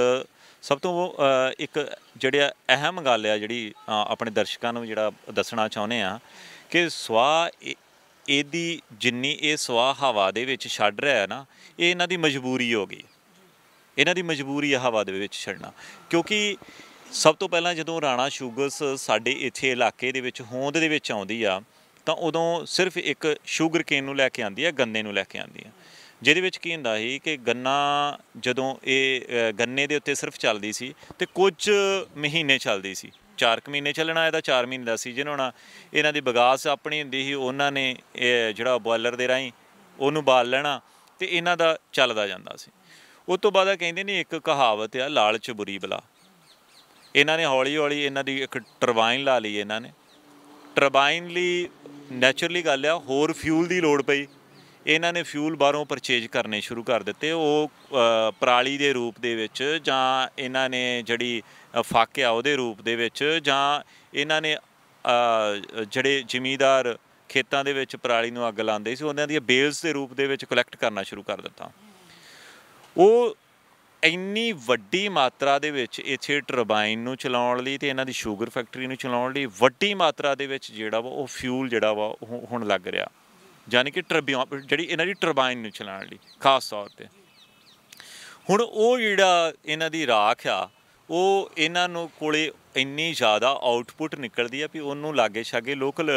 ਸਭ ਤੋਂ ਅ, ਇੱਕ ਜਿਹੜਾ ਅਹਿਮ ਗੱਲ ਆ ਜਿਹੜੀ ਆਪਣੇ ਦਰਸ਼ਕਾਂ ਨੂੰ ਜਿਹੜਾ ਦੱਸਣਾ ਚਾਹੁੰਦੇ ਆ ਕਿ ਸਵਾਹ ਇਹਦੀ ਜਿੰਨੀ ਇਹ ਸਵਾਹ ਹਵਾ ਦੇ ਵਿੱਚ ਛੱਡ ਰਿਹਾ ਹੈ ਨਾ, ਇਹ ਇਹਨਾਂ ਦੀ ਮਜਬੂਰੀ ਹੋ ਗਈ। ਇਹਨਾਂ ਦੀ ਮਜਬੂਰੀ ਹੈ ਹਵਾ ਦੇ ਵਿੱਚ ਛੱਡਣਾ। ਕਿਉਂਕਿ ਸਭ ਤੋਂ ਪਹਿਲਾਂ ਜਦੋਂ ਰਾਣਾ ਸ਼ੂਗਰਸ ਸਾਡੇ ਇੱਥੇ ਇਲਾਕੇ ਦੇ ਵਿੱਚ ਹੋਂਦ ਦੇ ਵਿੱਚ ਆਉਂਦੀ ਆ, ਤਾਂ ਉਦੋਂ ਸਿਰਫ ਇੱਕ ਸ਼ੂਗਰ ਕੇਨ ਨੂੰ ਲੈ ਕੇ ਆਉਂਦੀ ਆ, ਗੰਨੇ ਨੂੰ ਲੈ ਕੇ ਆਉਂਦੀ ਆ। ਜਿਹਦੇ ਵਿੱਚ ਕੀ ਹੁੰਦਾ ਸੀ ਕਿ ਗੰਨਾ ਜਦੋਂ ਇਹ ਗੰਨੇ ਦੇ ਉੱਤੇ ਸਿਰਫ ਚੱਲਦੀ ਸੀ ਤੇ ਕੁਝ ਮਹੀਨੇ ਚੱਲਦੀ ਸੀ। 4 ਮਹੀਨੇ ਚੱਲਣਾ ਇਹਦਾ 4 ਮਹੀਨੇ ਦਾ ਸੀਜ਼ਨ ਹੋਣਾ। ਇਹਨਾਂ ਦੀ ਬਗਾਸ ਆਪਣੀ ਹੁੰਦੀ ਸੀ, ਉਹਨਾਂ ਨੇ ਇਹ ਜਿਹੜਾ ਬੋਇਲਰ ਦੇ ਰਾਹੀਂ ਉਹਨੂੰ ਬਾਲ ਲੈਣਾ ਤੇ ਇਹਨਾਂ ਦਾ ਚੱਲਦਾ ਜਾਂਦਾ ਸੀ। ਉਸ ਤੋਂ ਬਾਅਦ ਕਹਿੰਦੇ ਨੇ ਇੱਕ ਕਹਾਵਤ ਆ, ਲਾਲਚ ਬੁਰੀ ਬਲਾ। ਇਹਨਾਂ ਨੇ ਹੌਲੀ ਹੌਲੀ ਇਹਨਾਂ ਦੀ ਇੱਕ ਟਰਬਾਈਨ ਲਾ ਲਈ ਇਹਨਾਂ ਨੇ। ਟਰਬਾਈਨ ਲਈ ਨੈਚੁਰਲੀ ਗੱਲ ਆ, ਹੋਰ ਫਿਊਲ ਦੀ ਲੋੜ ਪਈ। ਇਹਨਾਂ ਨੇ ਫਿਊਲ ਬਾਹਰੋਂ ਪਰਚੇਜ ਕਰਨੇ ਸ਼ੁਰੂ ਕਰ ਦਿੱਤੇ। ਉਹ ਪਰਾਲੀ ਦੇ ਰੂਪ ਦੇ ਵਿੱਚ ਜਾਂ ਇਹਨਾਂ ਨੇ ਜਿਹੜੀ ਅ, ਫੱਕ ਆ ਉਹਦੇ ਰੂਪ ਦੇ ਵਿੱਚ ਜਾਂ ਇਹਨਾਂ ਨੇ ਜਿਹੜੇ ਜ਼ਿਮੀਦਾਰ ਖੇਤਾਂ ਦੇ ਵਿੱਚ ਪਰਾਲੀ ਨੂੰ ਅੱਗ ਲਾਉਂਦੇ ਸੀ ਉਹਨਾਂ ਦੀਆਂ ਬੇਲਸ ਦੇ ਰੂਪ ਦੇ ਵਿੱਚ ਕਲੈਕਟ ਕਰਨਾ ਸ਼ੁਰੂ ਕਰ ਦਿੱਤਾ। ਉਹ ਇੰਨੀ ਵੱਡੀ ਮਾਤਰਾ ਦੇ ਵਿੱਚ ਇੱਥੇ ਟਰਬਾਈਨ ਨੂੰ ਚਲਾਉਣ ਲਈ ਤੇ ਇਹਨਾਂ ਦੀ ਸ਼ੂਗਰ ਫੈਕਟਰੀ ਨੂੰ ਚਲਾਉਣ ਲਈ ਵੱਡੀ ਮਾਤਰਾ ਦੇ ਵਿੱਚ ਜਿਹੜਾ ਵਾ ਉਹ ਫਿਊਲ ਜਿਹੜਾ ਵਾ ਉਹ ਹੁਣ ਲੱਗ ਰਿਹਾ। ਯਾਨੀ ਕਿ ਟਰਬਿਓ ਜਿਹੜੀ ਇਹਨਾਂ ਦੀ ਟਰਬਾਈਨ ਨੂੰ ਚਲਾਉਣ ਲਈ ਖਾਸ ਤੌਰ ਤੇ। ਹੁਣ ਉਹ ਜਿਹੜਾ ਇਹਨਾਂ ਦੀ ਰਾਖ ਆ ਉਹ ਇਹਨਾਂ ਨੂੰ ਕੋਲੇ ਇੰਨੀ ਜ਼ਿਆਦਾ ਆਊਟਪੁੱਟ ਨਿਕਲਦੀ ਆ ਵੀ ਉਹਨੂੰ ਲਾਗੇ ਛਾਗੇ ਲੋਕਲ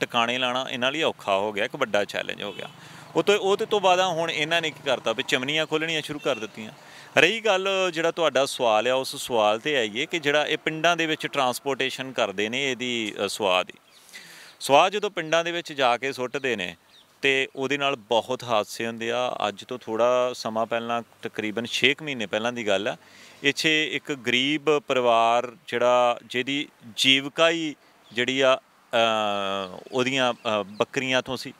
ਟਿਕਾਣੇ ਲਾਣਾ ਇਹਨਾਂ ਲਈ ਔਖਾ ਹੋ ਗਿਆ ਇੱਕ ਵੱਡਾ ਚੈਲੰਜ ਹੋ ਗਿਆ। ਉਹ ਤੋਂ ਉਹ ਤੋਂ ਬਾਅਦ ਹੁਣ ਇਹਨਾਂ ਨੇ ਕੀ ਕਰਤਾ ਵੀ ਚਮਨੀਆਂ ਖੋਲਣੀਆਂ ਸ਼ੁਰੂ ਕਰ ਦਿੱਤੀਆਂ। ਰਹੀ ਗੱਲ ਜਿਹੜਾ ਤੁਹਾਡਾ ਸਵਾਲ ਆ ਉਸ ਸਵਾਲ ਤੇ ਆਈਏ ਕਿ ਜਿਹੜਾ ਇਹ ਪਿੰਡਾਂ ਦੇ ਵਿੱਚ ਟਰਾਂਸਪੋਰਟੇਸ਼ਨ ਕਰਦੇ ਨੇ ਇਹਦੀ ਅ, ਸਵਾਦ ਦੀ ਸਵਾਦ ਜਦੋਂ ਪਿੰਡਾਂ ਦੇ ਵਿੱਚ ਜਾ ਕੇ ਸੁੱਟਦੇ ਨੇ ਤੇ ਉਹਦੇ ਨਾਲ ਬਹੁਤ ਹਾਦਸੇ ਹੁੰਦੇ ਆ। ਅੱਜ ਤੋਂ ਥੋੜਾ ਸਮਾਂ ਪਹਿਲਾਂ, ਤਕਰੀਬਨ 6 ਮਹੀਨੇ ਪਹਿਲਾਂ ਦੀ ਗੱਲ ਆ। ਇੱਥੇ ਇੱਕ ਗਰੀਬ ਪਰਿਵਾਰ ਜਿਹੜਾ, ਜਿਹਦੀ ਜੀਵਿਕਾ ਹੀ ਜਿਹੜੀ ਆ ਉਹਦੀਆਂ ਬੱਕਰੀਆਂ ਤੋਂ ਸੀ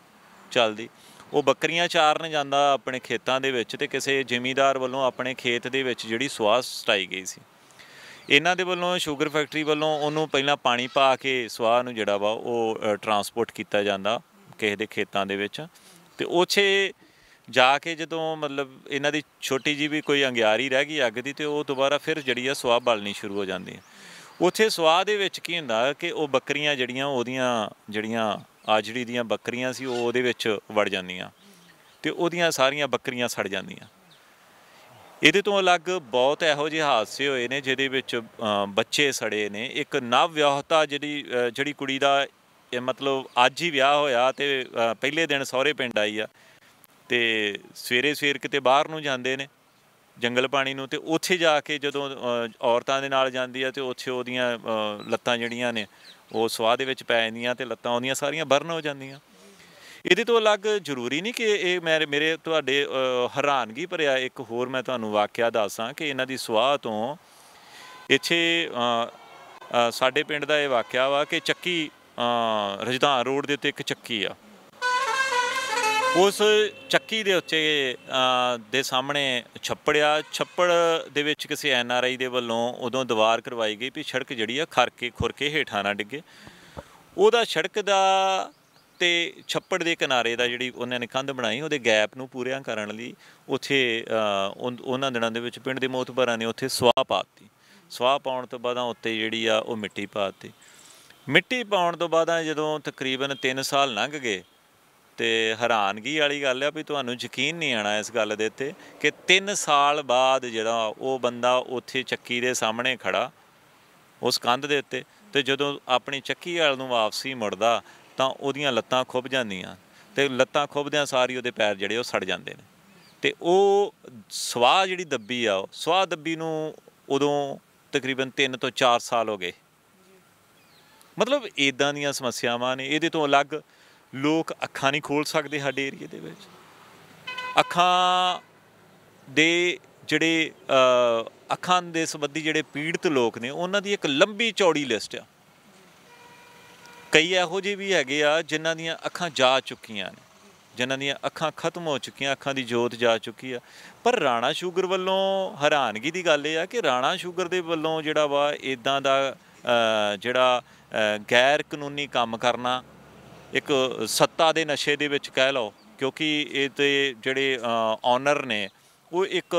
ਚੱਲਦੀ। ਉਹ ਬੱਕਰੀਆਂ ਚਾਰਨ ਜਾਂਦਾ ਆਪਣੇ ਖੇਤਾਂ ਦੇ ਵਿੱਚ ਤੇ ਕਿਸੇ ਜ਼ਿਮੀਂਦਾਰ ਵੱਲੋਂ ਆਪਣੇ ਖੇਤ ਦੇ ਵਿੱਚ ਜਿਹੜੀ ਸੁਆਹ ਸਟਾਈ ਗਈ ਸੀ। ਇਹਨਾਂ ਦੇ ਵੱਲੋਂ ਸ਼ੂਗਰ ਫੈਕਟਰੀ ਵੱਲੋਂ ਉਹਨੂੰ ਪਹਿਲਾਂ ਪਾਣੀ ਪਾ ਕੇ ਸਵਾਹ ਨੂੰ ਜਿਹੜਾ ਵਾ ਉਹ ਟਰਾਂਸਪੋਰਟ ਕੀਤਾ ਜਾਂਦਾ ਕਿਸੇ ਦੇ ਖੇਤਾਂ ਦੇ ਵਿੱਚ। ਤੇ ਉੱਥੇ ਜਾ ਕੇ ਜਦੋਂ ਮਤਲਬ ਇਹਨਾਂ ਦੀ ਛੋਟੀ ਜੀ ਵੀ ਕੋਈ ਅੰਗਿਆਰੀ ਰਹਿ ਗਈ ਅੱਗ ਦੀ ਤੇ ਉਹ ਦੁਬਾਰਾ ਫਿਰ ਜਿਹੜੀ ਆ ਸਵਾਹ ਬਲਣੀ ਸ਼ੁਰੂ ਹੋ ਜਾਂਦੀ ਹੈ। ਉੱਥੇ ਸਵਾਹ ਦੇ ਵਿੱਚ ਕੀ ਹੁੰਦਾ ਕਿ ਉਹ ਬੱਕਰੀਆਂ ਜਿਹੜੀਆਂ ਉਹਦੀਆਂ ਜਿਹੜੀਆਂ ਆਜੜੀ ਦੀਆਂ ਬੱਕਰੀਆਂ ਸੀ ਉਹ ਉਹਦੇ ਵਿੱਚ ਵੜ ਜਾਂਦੀਆਂ ਤੇ ਉਹਦੀਆਂ ਸਾਰੀਆਂ ਬੱਕਰੀਆਂ ਸੜ ਜਾਂਦੀਆਂ। ਇਹਦੇ ਤੋਂ ਅਲੱਗ ਬਹੁਤ ਇਹੋ ਜਿਹੇ ਹਾਦਸੇ ਹੋਏ ਨੇ ਜਿਹਦੇ ਵਿੱਚ ਬੱਚੇ ਸੜੇ ਨੇ। ਇੱਕ ਨਵ ਵਿਆਹਤਾ ਜਿਹੜੀ ਜਿਹੜੀ ਕੁੜੀ ਦਾ, ਇਹ ਮਤਲਬ ਅੱਜ ਹੀ ਵਿਆਹ ਹੋਇਆ ਤੇ ਪਹਿਲੇ ਦਿਨ ਸਹੁਰੇ ਪਿੰਡ ਆਈ ਆ ਤੇ ਸਵੇਰੇ ਸਵੇਰ ਕਿਤੇ ਬਾਹਰ ਨੂੰ ਜਾਂਦੇ ਨੇ ਜੰਗਲ ਪਾਣੀ ਨੂੰ ਤੇ ਉੱਥੇ ਜਾ ਕੇ ਜਦੋਂ ਔਰਤਾਂ ਦੇ ਨਾਲ ਜਾਂਦੀ ਆ ਤੇ ਉੱਥੇ ਉਹਦੀਆਂ ਲੱਤਾਂ ਜਿਹੜੀਆਂ ਨੇ ਉਹ ਸਵਾਹ ਦੇ ਵਿੱਚ ਪੈ ਜਾਂਦੀਆਂ ਤੇ ਲੱਤਾਂ ਉਹਦੀਆਂ ਸਾਰੀਆਂ ਬਰਨ ਹੋ ਜਾਂਦੀਆਂ। ਇਹਦੇ ਤੋਂ ਅਲੱਗ ਜ਼ਰੂਰੀ ਨਹੀਂ ਕਿ ਇਹ ਮੇਰੇ ਮੇਰੇ ਤੁਹਾਡੇ ਹੈਰਾਨਗੀ ਭਰਿਆ ਇੱਕ ਹੋਰ ਮੈਂ ਤੁਹਾਨੂੰ ਵਾਕਿਆ ਦੱਸਾਂ ਕਿ ਇਹਨਾਂ ਦੀ ਸਵਾਹ ਤੋਂ ਇੱਥੇ ਸਾਡੇ ਪਿੰਡ ਦਾ ਇਹ ਵਾਕਿਆ ਵਾ ਕਿ ਚੱਕੀ ਰਜਧਾਨ ਰੋਡ ਦੇ ਉੱਤੇ ਇੱਕ ਚੱਕੀ ਆ। ਉਸ ਚੱਕੀ ਦੇ ਉੱਤੇ ਦੇ ਸਾਹਮਣੇ ਛੱਪੜ ਆ ਛੱਪੜ ਦੇ ਵਿੱਚ ਕਿਸੇ ਐਨ ਆਰ ਆਈ ਦੇ ਵੱਲੋਂ ਉਦੋਂ ਦੀਵਾਰ ਕਰਵਾਈ ਗਈ ਵੀ ਸੜਕ ਜਿਹੜੀ ਆ ਖਰ ਕੇ ਖੁਰ ਕੇ ਹੇਠਾਂ ਨਾ ਡਿੱਗੇ। ਉਹਦਾ ਸੜਕ ਦਾ ਤੇ ਛੱਪੜ ਦੇ ਕਿਨਾਰੇ ਦਾ ਜਿਹੜੀ ਉਹਨਾਂ ਨੇ ਕੰਧ ਬਣਾਈ, ਉਹਦੇ ਗੈਪ ਨੂੰ ਪੂਰਿਆਂ ਕਰਨ ਲਈ ਉੱਥੇ ਉਹਨਾਂ ਦਿਨਾਂ ਦੇ ਵਿੱਚ ਪਿੰਡ ਦੇ ਮੋਤਬਰਾਂ ਨੇ ਉੱਥੇ ਸਵਾਹ ਪਾਤੀ ਸਵਾਹ ਪਾਉਣ ਤੋਂ ਬਾਅਦ ਉੱਤੇ ਜਿਹੜੀ ਆ ਉਹ ਮਿੱਟੀ ਪਾਤੀ ਮਿੱਟੀ ਪਾਉਣ ਤੋਂ ਬਾਅਦ ਜਦੋਂ ਤਕਰੀਬਨ 3 ਸਾਲ ਲੰਘ ਗਏ ਤੇ ਹੈਰਾਨਗੀ ਵਾਲੀ ਗੱਲ ਆ ਵੀ ਤੁਹਾਨੂੰ ਯਕੀਨ ਨਹੀਂ ਆਣਾ ਇਸ ਗੱਲ ਦੇ ਉੱਤੇ ਕਿ 3 ਸਾਲ ਬਾਅਦ ਜਿਹੜਾ ਉਹ ਬੰਦਾ ਉੱਥੇ ਚੱਕੀ ਦੇ ਸਾਹਮਣੇ ਖੜਾ, ਉਸ ਕੰਧ ਦੇ ਉੱਤੇ ਤੇ ਜਦੋਂ ਆਪਣੀ ਚੱਕੀ ਵਾਲ ਨੂੰ ਵਾਪਸੀ ਮੁੜਦਾ ਤਾਂ ਉਹਦੀਆਂ ਲੱਤਾਂ ਖੁੱਭ ਜਾਂਦੀਆਂ ਤੇ ਲੱਤਾਂ ਖੁੱਭਦਿਆਂ ਸਾਰੀ ਉਹਦੇ ਪੈਰ ਜਿਹੜੇ ਉਹ ਸੜ ਜਾਂਦੇ ਨੇ। ਤੇ ਉਹ ਸਵਾਹ ਜਿਹੜੀ ਦੱਬੀ ਆ, ਉਹ ਸਵਾਹ ਦੱਬੀ ਨੂੰ ਉਦੋਂ ਤਕਰੀਬਨ 3 ਤੋਂ 4 ਸਾਲ ਹੋ ਗਏ। ਮਤਲਬ ਇਦਾਂ ਦੀਆਂ ਸਮੱਸਿਆਵਾਂ ਨੇ, ਇਹਦੇ ਤੋਂ ਅਲੱਗ ਲੋਕ ਅੱਖਾਂ ਨਹੀਂ ਖੋਲ ਸਕਦੇ ਸਾਡੇ ਏਰੀਏ ਦੇ ਵਿੱਚ। ਅੱਖਾਂ ਦੇ ਜਿਹੜੇ ਅੱਖਾਂ ਦੇ ਸੰਬੰਧੀ ਜਿਹੜੇ ਪੀੜਤ ਲੋਕ ਨੇ, ਉਹਨਾਂ ਦੀ ਇੱਕ ਲੰਬੀ ਚੌੜੀ ਲਿਸਟ ਆ। ਕਈ ਇਹੋ ਜਿਹੇ ਵੀ ਹੈਗੇ ਆ ਜਿਨ੍ਹਾਂ ਦੀਆਂ ਅੱਖਾਂ ਜਾ ਚੁੱਕੀਆਂ ਨੇ, ਜਿਨ੍ਹਾਂ ਦੀਆਂ ਅੱਖਾਂ ਖਤਮ ਹੋ ਚੁੱਕੀਆਂ, ਅੱਖਾਂ ਦੀ ਜੋਤ ਜਾ ਚੁੱਕੀ ਆ। ਪਰ ਰਾਣਾ ਸ਼ੂਗਰ ਵੱਲੋਂ ਹੈਰਾਨਗੀ ਦੀ ਗੱਲ ਇਹ ਆ ਕਿ ਰਾਣਾ ਸ਼ੂਗਰ ਦੇ ਵੱਲੋਂ ਜਿਹੜਾ ਵਾ ਇਦਾਂ ਦਾ ਜਿਹੜਾ ਗੈਰ ਕਾਨੂੰਨੀ ਕੰਮ ਕਰਨਾ, ਇੱਕ ਸੱਤਾ ਦੇ ਨਸ਼ੇ ਦੇ ਵਿੱਚ ਕਹਿ ਲਓ, ਕਿਉਂਕਿ ਇਹ ਤੇ ਜਿਹੜੇ ਓਨਰ ਨੇ, ਉਹ ਇੱਕ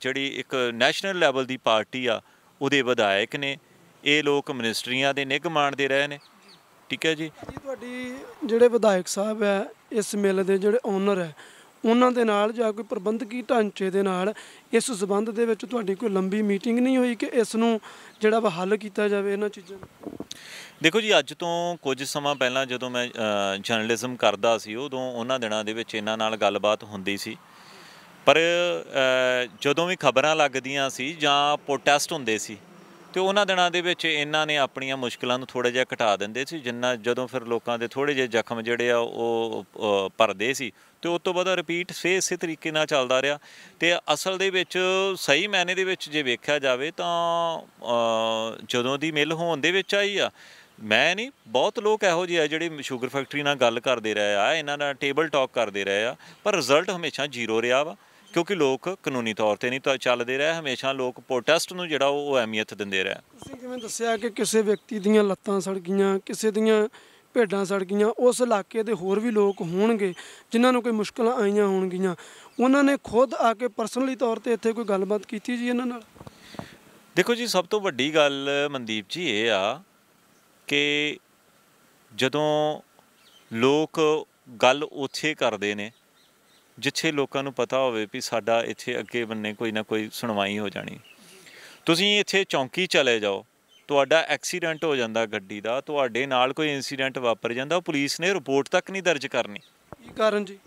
ਜਿਹੜੀ ਇੱਕ ਨੈਸ਼ਨਲ ਲੈਵਲ ਦੀ ਪਾਰਟੀ ਆ, ਉਹਦੇ ਵਿਧਾਇਕ ਨੇ, ਇਹ ਲੋਕ ਮਿਨਿਸਟਰੀਆਂ ਦੇ ਨਿੱਘ ਮਾਣਦੇ ਰਹੇ ਨੇ। ਠੀਕ ਹੈ ਜੀ। ਜੀ ਤੁਹਾਡੀ ਜਿਹੜੇ ਵਿਧਾਇਕ ਸਾਹਿਬ ਹੈ ਇਸ ਮਿਲ ਦੇ ਜਿਹੜੇ ਓਨਰ ਹੈ ਉਹਨਾਂ ਦੇ ਨਾਲ ਜਾਂ ਕੋਈ ਪ੍ਰਬੰਧਕੀ ਢਾਂਚੇ ਦੇ ਨਾਲ ਇਸ ਸਬੰਧ ਦੇ ਵਿੱਚ ਤੁਹਾਡੀ ਕੋਈ ਲੰਬੀ ਮੀਟਿੰਗ ਨਹੀਂ ਹੋਈ ਕਿ ਇਸ ਨੂੰ ਜਿਹੜਾ ਵਾ ਹੱਲ ਕੀਤਾ ਜਾਵੇ ਇਹਨਾਂ ਚੀਜ਼ਾਂ ਦੇਖੋ ਜੀ ਅੱਜ ਤੋਂ ਕੁਝ ਸਮਾਂ ਪਹਿਲਾਂ ਜਦੋਂ ਮੈਂ ਜਰਨਲਿਜ਼ਮ ਕਰਦਾ ਸੀ ਉਦੋਂ ਉਹਨਾਂ ਦਿਨਾਂ ਦੇ ਵਿੱਚ ਇਹਨਾਂ ਨਾਲ ਗੱਲਬਾਤ ਹੁੰਦੀ ਸੀ। ਪਰ ਜਦੋਂ ਵੀ ਖਬਰਾਂ ਲੱਗਦੀਆਂ ਸੀ ਜਾਂ ਪ੍ਰੋਟੈਸਟ ਹੁੰਦੇ ਸੀ ਤੇ ਉਹਨਾਂ ਦਿਨਾਂ ਦੇ ਵਿੱਚ ਇਹਨਾਂ ਨੇ ਆਪਣੀਆਂ ਮੁਸ਼ਕਲਾਂ ਨੂੰ ਥੋੜਾ ਜਿਹਾ ਘਟਾ ਦਿੰਦੇ ਸੀ, ਜਿੰਨਾ ਜਦੋਂ ਫਿਰ ਲੋਕਾਂ ਦੇ ਥੋੜੇ ਜਿਹੇ ਜ਼ਖਮ ਜਿਹੜੇ ਆ ਉਹ ਭਰਦੇ ਸੀ ਤੇ ਉਸ ਤੋਂ ਬਾਅਦ ਰਿਪੀਟ ਫੇ ਇਸੇ ਤਰੀਕੇ ਨਾਲ ਚੱਲਦਾ ਰਿਹਾ ਤੇ ਅਸਲ ਦੇ ਵਿੱਚ ਸਹੀ ਮਾਇਨੇ ਦੇ ਵਿੱਚ ਜੇ ਵੇਖਿਆ ਜਾਵੇ ਤਾਂ ਜਦੋਂ ਦੀ ਮਿਲ ਹੋਣ ਦੇ ਵਿੱਚ ਆਈ ਆ, ਮੈਂ ਨਹੀਂ, ਬਹੁਤ ਲੋਕ ਇਹੋ ਜਿਹੇ ਆ ਜਿਹੜੇ ਸ਼ੂਗਰ ਫੈਕਟਰੀ ਨਾਲ ਗੱਲ ਕਰਦੇ ਰਹੇ ਆ, ਇਹਨਾਂ ਨਾਲ ਟੇਬਲ ਟਾਕ ਕਰਦੇ ਰਹੇ ਆ, ਪਰ ਰਿਜ਼ਲਟ ਹਮੇਸ਼ਾ ਜ਼ੀਰੋ ਰਿਹਾ ਵਾ। ਕਿਉਂਕਿ ਲੋਕ ਕਾਨੂੰਨੀ ਤੌਰ ਤੇ ਨਹੀਂ ਤਾਂ ਚੱਲਦੇ ਰਹੇ ਹਮੇਸ਼ਾ ਲੋਕ ਪ੍ਰੋਟੈਸਟ ਨੂੰ ਜਿਹੜਾ ਉਹ ਉਹ ਅਹਿਮੀਅਤ ਦਿੰਦੇ ਰਹੇ। ਤੁਸੀਂ ਕਿਵੇਂ ਦੱਸਿਆ ਕਿ ਕਿਸੇ ਵਿਅਕਤੀ ਦੀਆਂ ਲੱਤਾਂ ਸੜ ਗਈਆਂ ਕਿਸੇ ਦੀਆਂ ਭੇਡਾਂ ਸੜ ਗਈਆਂ ਉਸ ਇਲਾਕੇ ਦੇ ਹੋਰ ਵੀ ਲੋਕ ਹੋਣਗੇ ਜਿਨ੍ਹਾਂ ਨੂੰ ਕੋਈ ਮੁਸ਼ਕਲਾਂ ਆਈਆਂ ਹੋਣਗੀਆਂ। ਉਹਨਾਂ ਨੇ ਖੁਦ ਆ ਕੇ ਪਰਸਨਲੀ ਤੌਰ ਤੇ ਇੱਥੇ ਕੋਈ ਗੱਲਬਾਤ ਕੀਤੀ ਜੀ ਇਹਨਾਂ ਨਾਲ? ਦੇਖੋ ਜੀ ਸਭ ਤੋਂ ਵੱਡੀ ਗੱਲ ਮਨਦੀਪ ਜੀ ਇਹ ਆ ਕਿ ਜਦੋਂ ਲੋਕ ਗੱਲ ਉੱਥੇ ਕਰਦੇ ਨੇ ਜਿੱਥੇ ਲੋਕਾਂ ਨੂੰ ਪਤਾ ਹੋਵੇ ਵੀ ਸਾਡਾ ਇੱਥੇ ਅੱਗੇ ਬੰਨੇ ਕੋਈ ਨਾ ਕੋਈ ਸੁਣਵਾਈ ਹੋ ਜਾਣੀ। ਤੁਸੀਂ ਇੱਥੇ ਚੌਂਕੀ ਚਲੇ ਜਾਓ ਤੁਹਾਡਾ ਐਕਸੀਡੈਂਟ ਹੋ ਜਾਂਦਾ ਗੱਡੀ ਦਾ ਤੁਹਾਡੇ ਨਾਲ ਕੋਈ ਇਨਸੀਡੈਂਟ ਵਾਪਰ ਜਾਂਦਾ ਉਹ ਪੁਲਿਸ ਨੇ ਰਿਪੋਰਟ ਤੱਕ ਨਹੀਂ ਦਰਜ ਕਰਨੀ। ਕੀ ਕਾਰਨ ਜੀ?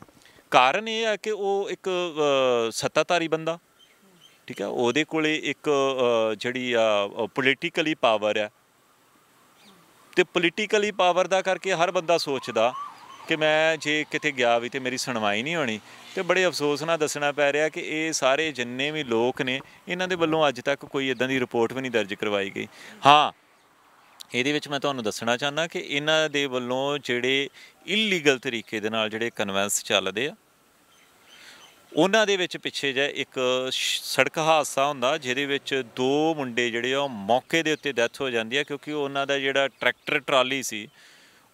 ਕਾਰਨ ਇਹ ਹੈ ਕਿ ਉਹ ਇੱਕ ਸੱਤਾਧਾਰੀ ਬੰਦਾ ਠੀਕ ਹੈ ਉਹਦੇ ਕੋਲੇ ਇੱਕ ਜਿਹੜੀ ਆ ਪੋਲੀਟੀਕਲੀ ਪਾਵਰ ਹੈ। ਤੇ ਪੋਲੀਟੀਕਲੀ ਪਾਵਰ ਦਾ ਕਰਕੇ ਹਰ ਬੰਦਾ ਸੋਚਦਾ ਕਿ ਮੈਂ ਜੇ ਕਿਤੇ ਗਿਆ ਵੀ ਤੇ ਮੇਰੀ ਸੁਣਵਾਈ ਨਹੀਂ ਹੋਣੀ, ਤੇ ਬੜੇ ਅਫਸੋਸ ਨਾਲ ਦੱਸਣਾ ਪੈ ਰਿਹਾ ਕਿ ਇਹ ਸਾਰੇ ਜਿੰਨੇ ਵੀ ਲੋਕ ਨੇ, ਇਹਨਾਂ ਦੇ ਵੱਲੋਂ ਅੱਜ ਤੱਕ ਕੋਈ ਇਦਾਂ ਦੀ ਰਿਪੋਰਟ ਵੀ ਨਹੀਂ ਦਰਜ ਕਰਵਾਈ ਗਈ। ਹਾਂ, ਇਹਦੇ ਵਿੱਚ ਮੈਂ ਤੁਹਾਨੂੰ ਦੱਸਣਾ ਚਾਹੁੰਦਾ ਕਿ ਇਹਨਾਂ ਦੇ ਵੱਲੋਂ ਜਿਹੜੇ ਇਲੀਗਲ ਤਰੀਕੇ ਦੇ ਨਾਲ ਜਿਹੜੇ ਕਨਵੈਂਸ ਚੱਲਦੇ ਆ, ਉਹਨਾਂ ਦੇ ਵਿੱਚ ਪਿੱਛੇ ਜੇ ਇੱਕ ਸੜਕ ਹਾਦਸਾ ਹੁੰਦਾ, ਜਿਹਦੇ ਵਿੱਚ ਦੋ ਮੁੰਡੇ ਜਿਹੜੇ ਆ ਉਹ ਮੌਕੇ ਦੇ ਉੱਤੇ ਡੈਥ ਹੋ ਜਾਂਦੀ ਆ, ਕਿਉਂਕਿ ਉਹਨਾਂ ਦਾ ਜਿਹੜਾ ਟਰੈਕਟਰ ਟਰਾਲੀ ਸੀ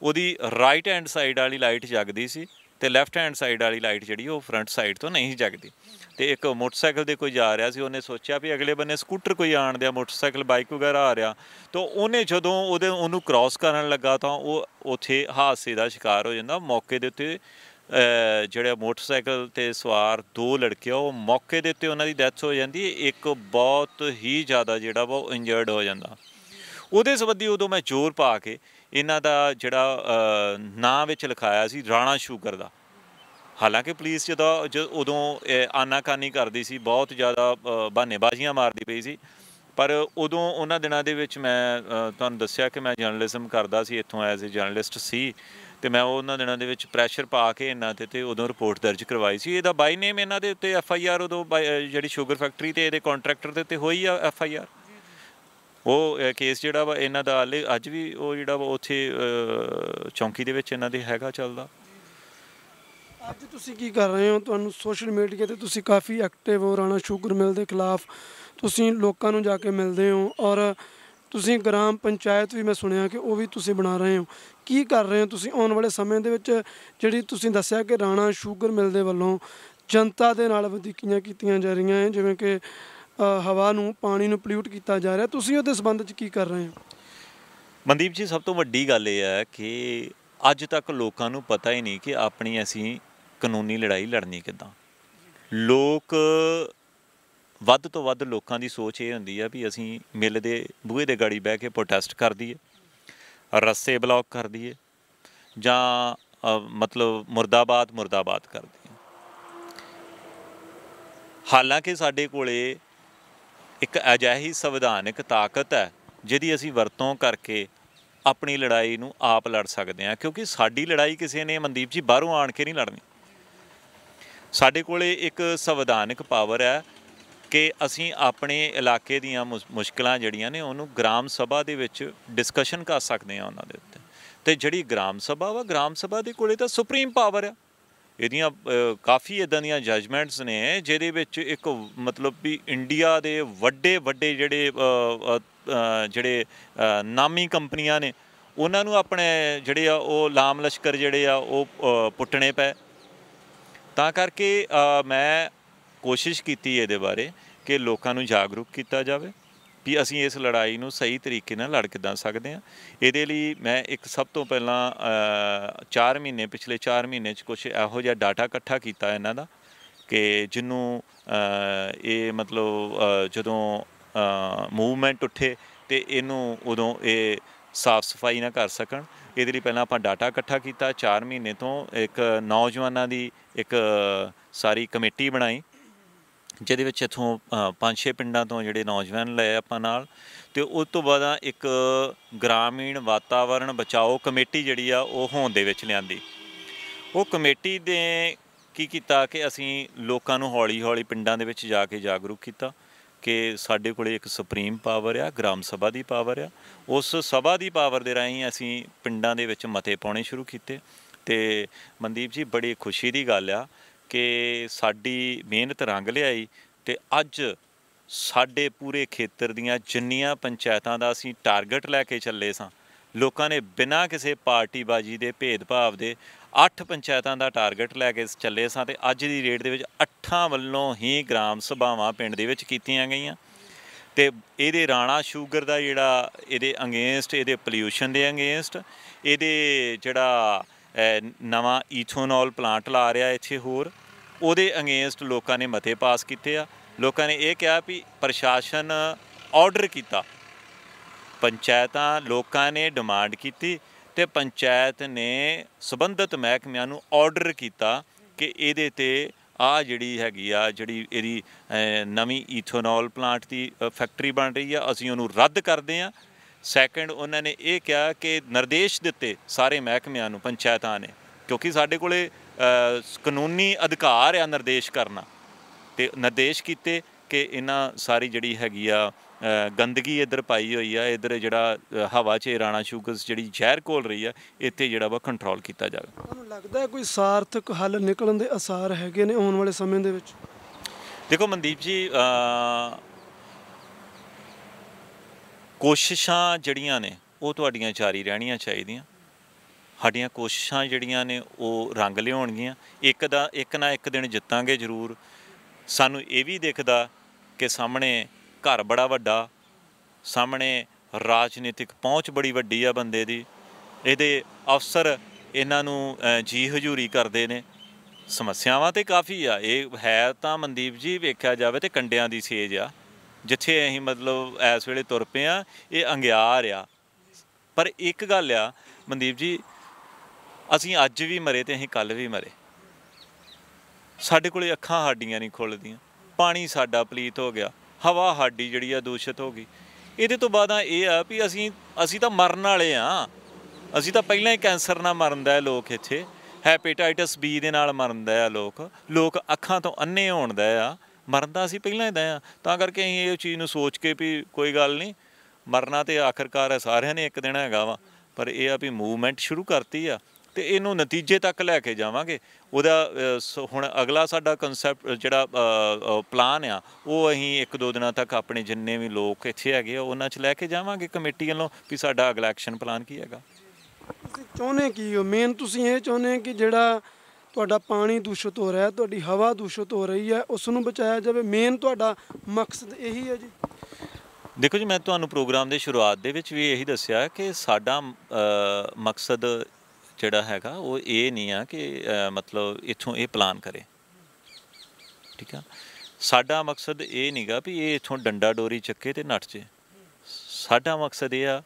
ਉਹਦੀ ਰਾਈਟ ਹੈਂਡ ਸਾਈਡ ਵਾਲੀ ਲਾਈਟ ਜਗਦੀ ਸੀ ਤੇ ਲੈਫਟ ਹੈਂਡ ਸਾਈਡ ਵਾਲੀ ਲਾਈਟ ਜਿਹੜੀ ਉਹ ਫਰੰਟ ਸਾਈਡ ਤੋਂ ਨਹੀਂ ਜਗਦੀ। ਤੇ ਇੱਕ ਮੋਟਰਸਾਈਕਲ ਤੇ ਕੋਈ ਜਾ ਰਿਹਾ ਸੀ ਉਹਨੇ ਸੋਚਿਆ ਵੀ ਅਗਲੇ ਬੰਨੇ ਸਕੂਟਰ ਕੋਈ ਆਣ ਦਿਆ ਮੋਟਰਸਾਈਕਲ ਬਾਈਕ ਵਗੈਰਾ ਆ ਰਿਹਾ। ਤਾਂ ਉਹਨੇ ਜਦੋਂ ਉਹਦੇ ਉਹਨੂੰ ਕ੍ਰਾਸ ਕਰਨ ਲੱਗਾ ਤਾਂ ਉਹ ਉੱਥੇ ਹਾਦਸੇ ਦਾ ਸ਼ਿਕਾਰ ਹੋ ਜਾਂਦਾ। ਮੌਕੇ ਦੇ ਉੱਤੇ ਜਿਹੜਾ ਮੋਟਰਸਾਈਕਲ ਤੇ ਸਵਾਰ ਦੋ ਲੜਕੇ ਆ, ਉਹ ਮੌਕੇ ਦੇ ਉੱਤੇ ਉਹਨਾਂ ਦੀ ਡੈਥ ਹੋ ਜਾਂਦੀ ਹੈ। ਇੱਕ ਬਹੁਤ ਹੀ ਜ਼ਿਆਦਾ ਜਿਹੜਾ ਵਾ ਉਹ ਇੰਜਰਡ ਹੋ ਜਾਂਦਾ। ਉਹਦੇ ਸੰਬੰਧੀ ਉਦੋਂ ਮੈਂ ਜ਼ੋਰ ਪਾ ਕੇ ਇਹਨਾਂ ਦਾ ਜਿਹੜਾ ਨਾਂ ਵਿੱਚ ਲਿਖਾਇਆ ਸੀ ਰਾਣਾ ਸ਼ੂਗਰ ਦਾ। ਹਾਲਾਂਕਿ ਪੁਲਿਸ ਜਦੋਂ, ਜ- ਉਦੋਂ, ਇਹ ਆਨਾਕਾਨੀ ਕਰਦੀ ਸੀ, ਬਹੁਤ ਜ਼ਿਆਦਾ ਬਹਾਨੇਬਾਜ਼ੀਆਂ ਮਾਰਦੀ ਪਈ ਸੀ। ਪਰ ਉਦੋਂ ਉਹਨਾਂ ਦਿਨਾਂ ਦੇ ਵਿੱਚ ਮੈਂ ਤੁਹਾਨੂੰ ਦੱਸਿਆ ਕਿ ਮੈਂ ਜਰਨਲਿਜ਼ਮ ਕਰਦਾ ਸੀ, ਇੱਥੋਂ ਐਜ਼ ਅ ਜਰਨਲਿਸਟ ਸੀ। ਤੇ ਮੈਂ ਉਹਨਾਂ ਦਿਨਾਂ ਦੇ ਵਿੱਚ ਪ੍ਰੈਸ਼ਰ ਪਾ ਕੇ ਇਹਨਾਂ ਤੇ ਤੇ ਉਦੋਂ ਰਿਪੋਰਟ ਦਰਜ ਕਰਵਾਈ ਸੀ। ਇਹਦਾ ਬਾਈ ਨੇਮ ਇਹਨਾਂ ਦੇ ਉੱਤੇ ਐਫ ਆਈ ਆਰ ਉਦੋਂ, ਬਾਈ- ਜਿਹੜੀ ਸ਼ੂਗਰ ਫੈਕਟਰੀ ਤੇ ਇਹਦੇ ਕੰਟਰੈਕਟਰ ਦੇ ਉੱਤੇ ਹੋਈ ਆ ਐਫ ਆਈ ਆਰ। ਉਹ ਕੇਸ ਜਿਹੜਾ ਵਾ ਇਹਨਾਂ ਦਾ ਹਾਲੇ ਅੱਜ ਵੀ ਉਹ ਜਿਹੜਾ ਵਾ ਉੱਥੇ ਚੌਂਕੀ ਦੇ ਵਿੱਚ ਇਹਨਾਂ ਦੇ ਹੈਗਾ ਚੱਲਦਾ। ਅੱਜ ਤੁਸੀਂ ਕੀ ਕਰ ਰਹੇ ਹੋ? ਤੁਹਾਨੂੰ ਸੋਸ਼ਲ ਮੀਡੀਆ ਤੇ ਤੁਸੀਂ ਕਾਫੀ ਐਕਟਿਵ ਹੋ, ਰਾਣਾ ਸ਼ੂਗਰ ਮਿਲ ਦੇ ਖਿਲਾਫ। ਤੁਸੀਂ ਲੋਕਾਂ ਨੂੰ ਜਾ ਕੇ ਮਿਲਦੇ ਹੋ ਔਰ ਤੁਸੀਂ ਗ੍ਰਾਮ ਪੰਚਾਇਤ ਵੀ ਮੈਂ ਸੁਣਿਆ ਕਿ ਉਹ ਵੀ ਤੁਸੀਂ ਬਣਾ ਰਹੇ ਹੋ। ਕੀ ਕਰ ਰਹੇ ਹੋ ਤੁਸੀਂ ਆਉਣ ਵਾਲੇ ਸਮੇਂ ਦੇ ਵਿੱਚ? ਜਿਹੜੀ ਤੁਸੀਂ ਦੱਸਿਆ ਕਿ ਰਾਣਾ ਸ਼ੂਗਰ ਮਿਲ ਦੇ ਵੱਲੋਂ ਜਨਤਾ ਦੇ ਨਾਲ ਵਧੀਕੀਆਂ ਕੀਤੀਆਂ ਜਾ ਰਹੀਆਂ ਹੈ ਜਿਵੇਂ ਕਿ ਹਵਾ ਨੂੰ, ਪਾਣੀ ਨੂੰ ਪੋਲਿਊਟ ਕੀਤਾ ਜਾ ਰਿਹਾ। ਤੁਸੀਂ ਉਹਦੇ ਸੰਬੰਧ ਵਿੱਚ ਕੀ ਕਰ ਰਹੇ ਹੋ? ਮਨਦੀਪ ਜੀ, ਸਭ ਤੋਂ ਵੱਡੀ ਗੱਲ ਇਹ ਹੈ ਕਿ ਅੱਜ ਤੱਕ ਲੋਕਾਂ ਨੂੰ ਪਤਾ ਹੀ ਨਹੀਂ ਕਿ ਆਪਣੀ ਅਸੀਂ ਕਾਨੂੰਨੀ ਲੜਾਈ ਲੜਨੀ ਕਿੱਦਾਂ। ਲੋਕ ਵੱਧ ਤੋਂ ਵੱਧ ਲੋਕਾਂ ਦੀ ਸੋਚ ਇਹ ਹੁੰਦੀ ਆ ਵੀ ਅਸੀਂ ਮਿਲ ਦੇ, ਬੂਹੇ ਦੇ ਗਾੜੀ ਬਹਿ ਕੇ ਪ੍ਰੋਟੈਸਟ ਕਰ ਦਈਏ, ਰਸਤੇ ਬਲੌਕ ਕਰ ਦਈਏ, ਜਾਂ ਮਤਲਬ ਮੁਰਦਾਬਾਦ ਮੁਰਦਾਬਾਦ ਕਰ ਦਈਏ। ਹਾਲਾਂਕਿ ਸਾਡੇ ਕੋਲੇ ਇੱਕ ਅਜਿਹੀ ਸੰਵਿਧਾਨਿਕ ਤਾਕਤ ਹੈ ਜਿਹਦੀ ਅਸੀਂ ਵਰਤੋਂ ਕਰਕੇ ਆਪਣੀ ਲੜਾਈ ਨੂੰ ਆਪ ਲੜ ਸਕਦੇ ਹਾਂ, ਕਿਉਂਕਿ ਸਾਡੀ ਲੜਾਈ ਕਿਸੇ ਨੇ, ਮਨਦੀਪ ਜੀ, ਬਾਹਰੋਂ ਆਣ ਕੇ ਨਹੀਂ ਲੜਨੀ। ਸਾਡੇ ਕੋਲੇ ਇੱਕ ਸੰਵਿਧਾਨਿਕ ਪਾਵਰ ਹੈ ਕਿ ਅਸੀਂ ਆਪਣੇ ਇਲਾਕੇ ਦੀਆਂ ਮੁਸ- ਮੁਸ਼ਕਲਾਂ ਜਿਹੜੀਆਂ ਨੇ, ਉਹਨੂੰ ਗ੍ਰਾਮ ਸਭਾ ਦੇ ਵਿੱਚ ਡਿਸਕਸ਼ਨ ਕਰ ਸਕਦੇ ਹਾਂ ਉਹਨਾਂ ਦੇ ਉੱਤੇ। ਤੇ ਜਿਹੜੀ ਗ੍ਰਾਮ ਸਭਾ ਵਾ, ਗ੍ਰਾਮ ਸਭਾ ਦੇ ਕੋਲੇ ਤਾਂ ਸੁਪਰੀਮ ਪਾਵਰ ਆ। ਇਹਦੀਆਂ ਕਾਫੀ ਇਦਾਂ ਦੀਆਂ ਜਜਮੈਂਟਸ ਨੇ, ਜਿਹਦੇ ਵਿੱਚ ਇੱਕ ਮਤਲਬ ਵੀ ਇੰਡੀਆ ਦੇ ਵੱਡੇ ਵੱਡੇ ਜਿਹੜੇ ਜਿਹੜੇ ਨਾਮੀ ਕੰਪਨੀਆਂ ਨੇ, ਉਹਨਾਂ ਨੂੰ ਆਪਣੇ ਜਿਹੜੇ ਆ ਉਹ ਲਾਮ ਲਸ਼ਕਰ ਜਿਹੜੇ ਆ ਉਹ ਪੁੱਟਣੇ ਪਏ। ਤਾਂ ਕਰਕੇ ਮੈਂ ਕੋਸ਼ਿਸ਼ ਕੀਤੀ ਇਹਦੇ ਬਾਰੇ ਕਿ ਲੋਕਾਂ ਨੂੰ ਜਾਗਰੂਕ ਕੀਤਾ ਜਾਵੇ। ਵੀ ਅਸੀਂ ਇਸ ਲੜਾਈ ਨੂੰ ਸਹੀ ਤਰੀਕੇ ਨਾਲ ਲੜ ਕਿੱਦਾਂ ਸਕਦੇ ਹਾਂ। ਇਹਦੇ ਲਈ ਮੈਂ ਇੱਕ ਸਭ ਤੋਂ ਪਹਿਲਾਂ 4 ਮਹੀਨੇ, ਪਿਛਲੇ 4 ਮਹੀਨੇ 'ਚ ਕੁਝ ਇਹੋ ਜਿਹਾ ਡਾਟਾ ਇਕੱਠਾ ਕੀਤਾ ਇਹਨਾਂ ਦਾ ਕਿ ਜਿਹਨੂੰ ਇਹ ਮਤਲਬ ਜਦੋਂ ਮੂਵਮੈਂਟ ਉੱਠੇ ਤੇ ਇਹਨੂੰ ਉਦੋਂ ਇਹ ਸਾਫ਼ ਸਫ਼ਾਈ ਨਾ ਕਰ ਸਕਣ। ਇਹਦੇ ਲਈ ਪਹਿਲਾਂ ਆਪਾਂ ਡਾਟਾ ਇਕੱਠਾ ਕੀਤਾ। 4 ਮਹੀਨੇ ਤੋਂ ਇੱਕ ਨੌਜਵਾਨਾਂ ਦੀ ਇੱਕ ਸਾਰੀ ਕਮੇਟੀ ਬਣਾਈ। ਜਿਹਦੇ ਵਿੱਚ ਇਥੋਂ ਪੰਜ ਛੇ ਪਿੰਡਾਂ ਤੋਂ ਜਿਹੜੇ ਨੌਜਵਾਨ ਲਏ ਆਪਾਂ ਨਾਲ। ਤੇ ਉਸ ਤੋਂ ਬਾਅਦ ਇੱਕ ਗ੍ਰਾਮੀਣ ਵਾਤਾਵਰਣ ਬਚਾਓ ਕਮੇਟੀ ਜਿਹੜੀ ਆ, ਉਹ ਹੋਂਦ ਦੇ ਵਿੱਚ ਲਿਆਂਦੀ। ਉਹ ਕਮੇਟੀ ਨੇ ਕੀ ਕੀਤਾ ਕਿ ਅਸੀਂ ਲੋਕਾਂ ਨੂੰ ਹੌਲੀ-ਹੌਲੀ ਪਿੰਡਾਂ ਦੇ ਵਿੱਚ ਜਾ ਕੇ ਜਾਗਰੂਕ ਕੀਤਾ ਕਿ ਸਾਡੇ ਕੋਲੇ ਇੱਕ ਸੁਪਰੀਮ ਪਾਵਰ ਆ, ਗ੍ਰਾਮ ਸਭਾ ਦੀ ਪਾਵਰ ਆ। ਉਸ ਸਭਾ ਦੀ ਪਾਵਰ ਦੇ ਰਾਹੀਂ ਅਸੀਂ ਪਿੰਡਾਂ ਦੇ ਵਿੱਚ ਮਤੇ ਪਾਉਣੇ ਸ਼ੁਰੂ ਕੀਤੇ। ਤੇ ਮਨਦੀਪ ਜੀ, ਬੜੀ ਖੁਸ਼ੀ ਦੀ ਗੱਲ ਆ ਕਿ ਸਾਡੀ ਮਿਹਨਤ ਰੰਗ ਲਿਆਈ ਤੇ ਅੱਜ ਸਾਡੇ ਪੂਰੇ ਖੇਤਰ ਦੀਆਂ ਜਿੰਨੀਆਂ ਪੰਚਾਇਤਾਂ ਦਾ ਅਸੀਂ ਟਾਰਗੇਟ ਲੈ ਕੇ ਚੱਲੇ ਸਾਂ, ਲੋਕਾਂ ਨੇ ਬਿਨਾਂ ਕਿਸੇ ਪਾਰਟੀਬਾਜ਼ੀ ਦੇ ਭੇਦਭਾਵ ਦੇ 8 ਪੰਚਾਇਤਾਂ ਦਾ ਟਾਰਗੇਟ ਲੈ ਕੇ ਚੱਲੇ ਸਾਂ ਤੇ ਅੱਜ ਦੀ ਰੇਟ ਦੇ ਵਿੱਚ 8 ਵੱਲੋਂ ਹੀ ਗ੍ਰਾਮ ਸਭਾਵਾਂ ਪਿੰਡ ਦੇ ਵਿੱਚ ਕੀਤੀਆਂ ਗਈਆਂ ਤੇ ਇਹਦੇ ਰਾਣਾ ਸ਼ੂਗਰ ਦਾ ਜਿਹੜਾ ਇਹਦੇ ਅਗੇਂਸਟ ਇਹਦੇ ਪੋਲਿਊਸ਼ਨ ਦੇ ਅਗੇਂਸਟ ਇਹਦੇ ਜਿਹੜਾ ਨਵਾਂ ਈਥੋਨੋਲ ਪਲਾਂਟ ਲਾ ਰਿਹਾ ਇੱਥੇ ਹੋਰ ਉਹਦੇ ਅਗੇਂਸਟ ਲੋਕਾਂ ਨੇ ਮਤੇ ਪਾਸ ਕੀਤੇ ਆ। ਲੋਕਾਂ ਨੇ ਇਹ ਕਿਹਾ ਵੀ ਪ੍ਰਸ਼ਾਸਨ ਆਰਡਰ ਕੀਤਾ। ਪੰਚਾਇਤਾਂ ਲੋਕਾਂ ਨੇ ਡਿਮਾਂਡ ਕੀਤੀ ਤੇ ਪੰਚਾਇਤ ਨੇ ਸਬੰਧਤ ਮਹਿਕਮਿਆਂ ਨੂੰ ਆਰਡਰ ਕੀਤਾ ਕਿ ਇਹਦੇ ਤੇ ਆ ਜਿਹੜੀ ਹੈਗੀ ਆ, ਜਿਹੜੀ ਇਹਦੀ ਨਵੀਂ ਈਥੋਨੋਲ ਪਲਾਂਟ ਦੀ ਫੈਕਟਰੀ ਬਣ ਰਹੀ ਆ, ਅਸੀਂ ਉਹਨੂੰ ਰੱਦ ਕਰਦੇ ਆ। ਸੈਕੰਡ ਉਹਨਾਂ ਨੇ ਇਹ ਕਿਹਾ ਕਿ ਨਿਰਦੇਸ਼ ਦਿੱਤੇ ਸਾਰੇ ਮਹਿਕਮਿਆਂ ਨੂੰ, ਪੰਚਾਇਤਾਂ ਨੇ, ਕਿਉਂਕਿ ਸਾਡੇ ਕੋਲੇ ਕਾਨੂੰਨੀ ਅਧਿਕਾਰ ਆ ਨਿਰਦੇਸ਼ ਕਰਨਾ। ਤੇ ਨਿਰਦੇਸ਼ ਕੀਤੇ ਕਿ ਇਹਨਾਂ ਸਾਰੀ ਜਿਹੜੀ ਹੈਗੀ ਆ ਗੰਦਗੀ ਇੱਧਰ ਪਾਈ ਹੋਈ ਆ ਇੱਧਰ ਜਿਹੜਾ ਹਵਾ 'ਚ ਰਾਣਾ ਸ਼ੂਗਰਸ ਜਿਹੜੀ ਜ਼ਹਿਰ ਘੋਲ ਰਹੀ ਆ ਇੱਥੇ ਜਿਹੜਾ ਵਾ ਕੰਟਰੋਲ ਕੀਤਾ ਜਾਵੇ। ਤੁਹਾਨੂੰ ਲੱਗਦਾ ਕੋਈ ਸਾਰਥਕ ਹੱਲ ਨਿਕਲਣ ਦੇ ਅਸਾਰ ਹੈਗੇ ਨੇ ਆਉਣ ਵਾਲੇ ਸਮੇਂ ਦੇ ਵਿੱਚ? ਦੇਖੋ ਮਨਦੀਪ ਜੀ ਕੋਸ਼ਿਸ਼ਾਂ ਜਿਹੜੀਆਂ ਨੇ ਉਹ ਤੁਹਾਡੀਆਂ ਜਾਰੀ ਰਹਿਣੀਆਂ ਚਾਹੀਦੀਆਂ। ਸਾਡੀਆਂ ਕੋਸ਼ਿਸ਼ਾਂ ਜਿਹੜੀਆਂ ਨੇ ਉਹ ਰੰਗ ਲਿਆਉਣਗੀਆਂ। ਇੱਕ ਦਾ, ਇੱਕ ਨਾ ਇੱਕ ਦਿਨ ਜਿੱਤਾਂਗੇ ਜ਼ਰੂਰ। ਸਾਨੂੰ ਇਹ ਵੀ ਦਿਖਦਾ ਕਿ ਸਾਹਮਣੇ ਘਰ ਬੜਾ ਵੱਡਾ, ਸਾਹਮਣੇ ਰਾਜਨੀਤਿਕ ਪਹੁੰਚ ਬੜੀ ਵੱਡੀ ਆ ਬੰਦੇ ਦੀ। ਇਹਦੇ ਅਫਸਰ ਇਹਨਾਂ ਨੂੰ ਜੀ ਹਜ਼ੂਰੀ ਕਰਦੇ ਨੇ। ਸਮੱਸਿਆਵਾਂ ਤੇ ਕਾਫੀ ਆ। ਇਹ ਹੈ ਤਾਂ ਮਨਦੀਪ ਜੀ ਵੇਖਿਆ ਜਾਵੇ ਤੇ ਕੰਡਿਆਂ ਦੀ ਸੇਜ ਆ। ਜਿੱਥੇ ਅਸੀਂ ਮਤਲਬ ਇਸ ਵੇਲੇ ਤੁਰ ਪਏ ਆ, ਇਹ ਅੰਗਿਆਰ ਆ। ਪਰ ਇੱਕ ਗੱਲ ਆ, ਮਨਦੀਪ ਜੀ ਅਸੀਂ ਅੱਜ ਵੀ ਮਰੇ ਤੇ ਅਸੀਂ ਕੱਲ ਵੀ ਮਰੇ। ਸਾਡੇ ਕੋਲੇ ਅੱਖਾਂ ਸਾਡੀਆਂ ਨਹੀਂ ਖੁੱਲਦੀਆਂ। ਪਾਣੀ ਸਾਡਾ ਪਲੀਤ ਹੋ ਗਿਆ। ਹਵਾ ਸਾਡੀ ਜਿਹੜੀ ਆ ਦੂਸ਼ਿਤ ਹੋ ਗਈ। ਇਹਦੇ ਤੋਂ ਬਾਅਦ ਇਹ ਆ ਵੀ ਅਸੀਂ ਅਸੀਂ ਤਾਂ ਮਰਨ ਵਾਲੇ ਆ। ਅਸੀਂ ਤਾਂ ਪਹਿਲਾਂ ਹੀ ਕੈਂਸਰ ਨਾਲ ਮਰਨਦਾ ਹੈ ਲੋਕ ਇੱਥੇ। ਹੈਪੇਟਾਈਟਸ ਬੀ ਦੇ ਨਾਲ ਮਰਨਦਾ ਆ ਲੋਕ। ਲੋਕ ਅੱਖਾਂ ਤੋਂ ਅੰਨੇ ਹੋਣਦਾ ਆ। ਮਰਦਾ ਅਸੀਂ ਪਹਿਲਾਂ ਹੀ ਦਾ ਆ। ਤਾਂ ਕਰਕੇ ਅਸੀਂ ਇਹ ਚੀਜ਼ ਨੂੰ ਸੋਚ ਕੇ ਵੀ ਕੋਈ ਗੱਲ ਨਹੀਂ। ਮਰਨਾ ਤੇ ਆਖਰਕਾਰ ਹੈ ਸਾਰਿਆਂ ਨੇ ਇੱਕ ਦਿਨ ਹੈਗਾ ਵਾ। ਪਰ ਇਹ ਆ ਵੀ ਮੂਵਮੈਂਟ ਸ਼ੁਰੂ ਕਰਤੀ ਆ। ਤੇ ਇਹਨੂੰ ਨਤੀਜੇ ਤੱਕ ਲੈ ਕੇ ਜਾਵਾਂਗੇ। ਉਹਦਾ ਹੁਣ ਅਗਲਾ ਸਾਡਾ ਕਨਸੈਪਟ ਜਿਹੜਾ ਪਲਾਨ ਆ ਉਹ ਅਸੀਂ ਇੱਕ ਦੋ ਦਿਨਾਂ ਤੱਕ ਆਪਣੇ ਜਿੰਨੇ ਵੀ ਲੋਕ ਇੱਥੇ ਹੈਗੇ ਆ ਉਹਨਾਂ 'ਚ ਲੈ ਕੇ ਜਾਵਾਂਗੇ ਕਮੇਟੀ ਵੱਲੋਂ ਵੀ ਸਾਡਾ ਅਗਲਾ ਐਕਸ਼ਨ ਪਲਾਨ ਕੀ ਹੈਗਾ। ਤੁਸੀਂ ਚਾਹੁੰਦੇ ਕੀ ਹੋ? ਮੇਨ ਤੁਸੀਂ ਇਹ ਚਾਹੁੰਦੇ ਕਿ ਜਿਹੜਾ ਤੁਹਾਡਾ ਪਾਣੀ ਦੂਸ਼ਿਤ ਹੋ ਰਿਹਾ ਤੁਹਾਡੀ ਹਵਾ ਦੂਸ਼ਿਤ ਹੋ ਰਹੀ ਹੈ ਉਸ ਨੂੰ ਬਚਾਇਆ ਜਾਵੇ। ਮੇਨ ਤੁਹਾਡਾ ਮਕਸਦ ਇਹੀ ਹੈ ਜੀ। ਦੇਖੋ ਜੀ ਮੈਂ ਤੁਹਾਨੂੰ ਪ੍ਰੋਗਰਾਮ ਦੇ ਸ਼ੁਰੂਆਤ ਦੇ ਵਿੱਚ ਵੀ ਇਹੀ ਦੱਸਿਆ ਕਿ ਸਾਡਾ ਮਕਸਦ ਜਿਹੜਾ ਹੈਗਾ, ਉਹ ਇਹ ਨਹੀਂ ਆ ਕਿ ਮਤਲਬ ਇੱਥੋਂ ਇਹ ਪਲਾਨ ਕਰੇ। ਠੀਕ ਆ? ਸਾਡਾ ਮਕਸਦ ਇਹ ਨਹੀਂਗਾ ਵੀ ਇਹ ਇੱਥੋਂ ਡੰਡਾ ਡੋਰੀ ਚੱਕੇ ਤੇ ਨੱਟ ਜੇ। ਸਾਡਾ ਮਕਸਦ ਇਹ ਆ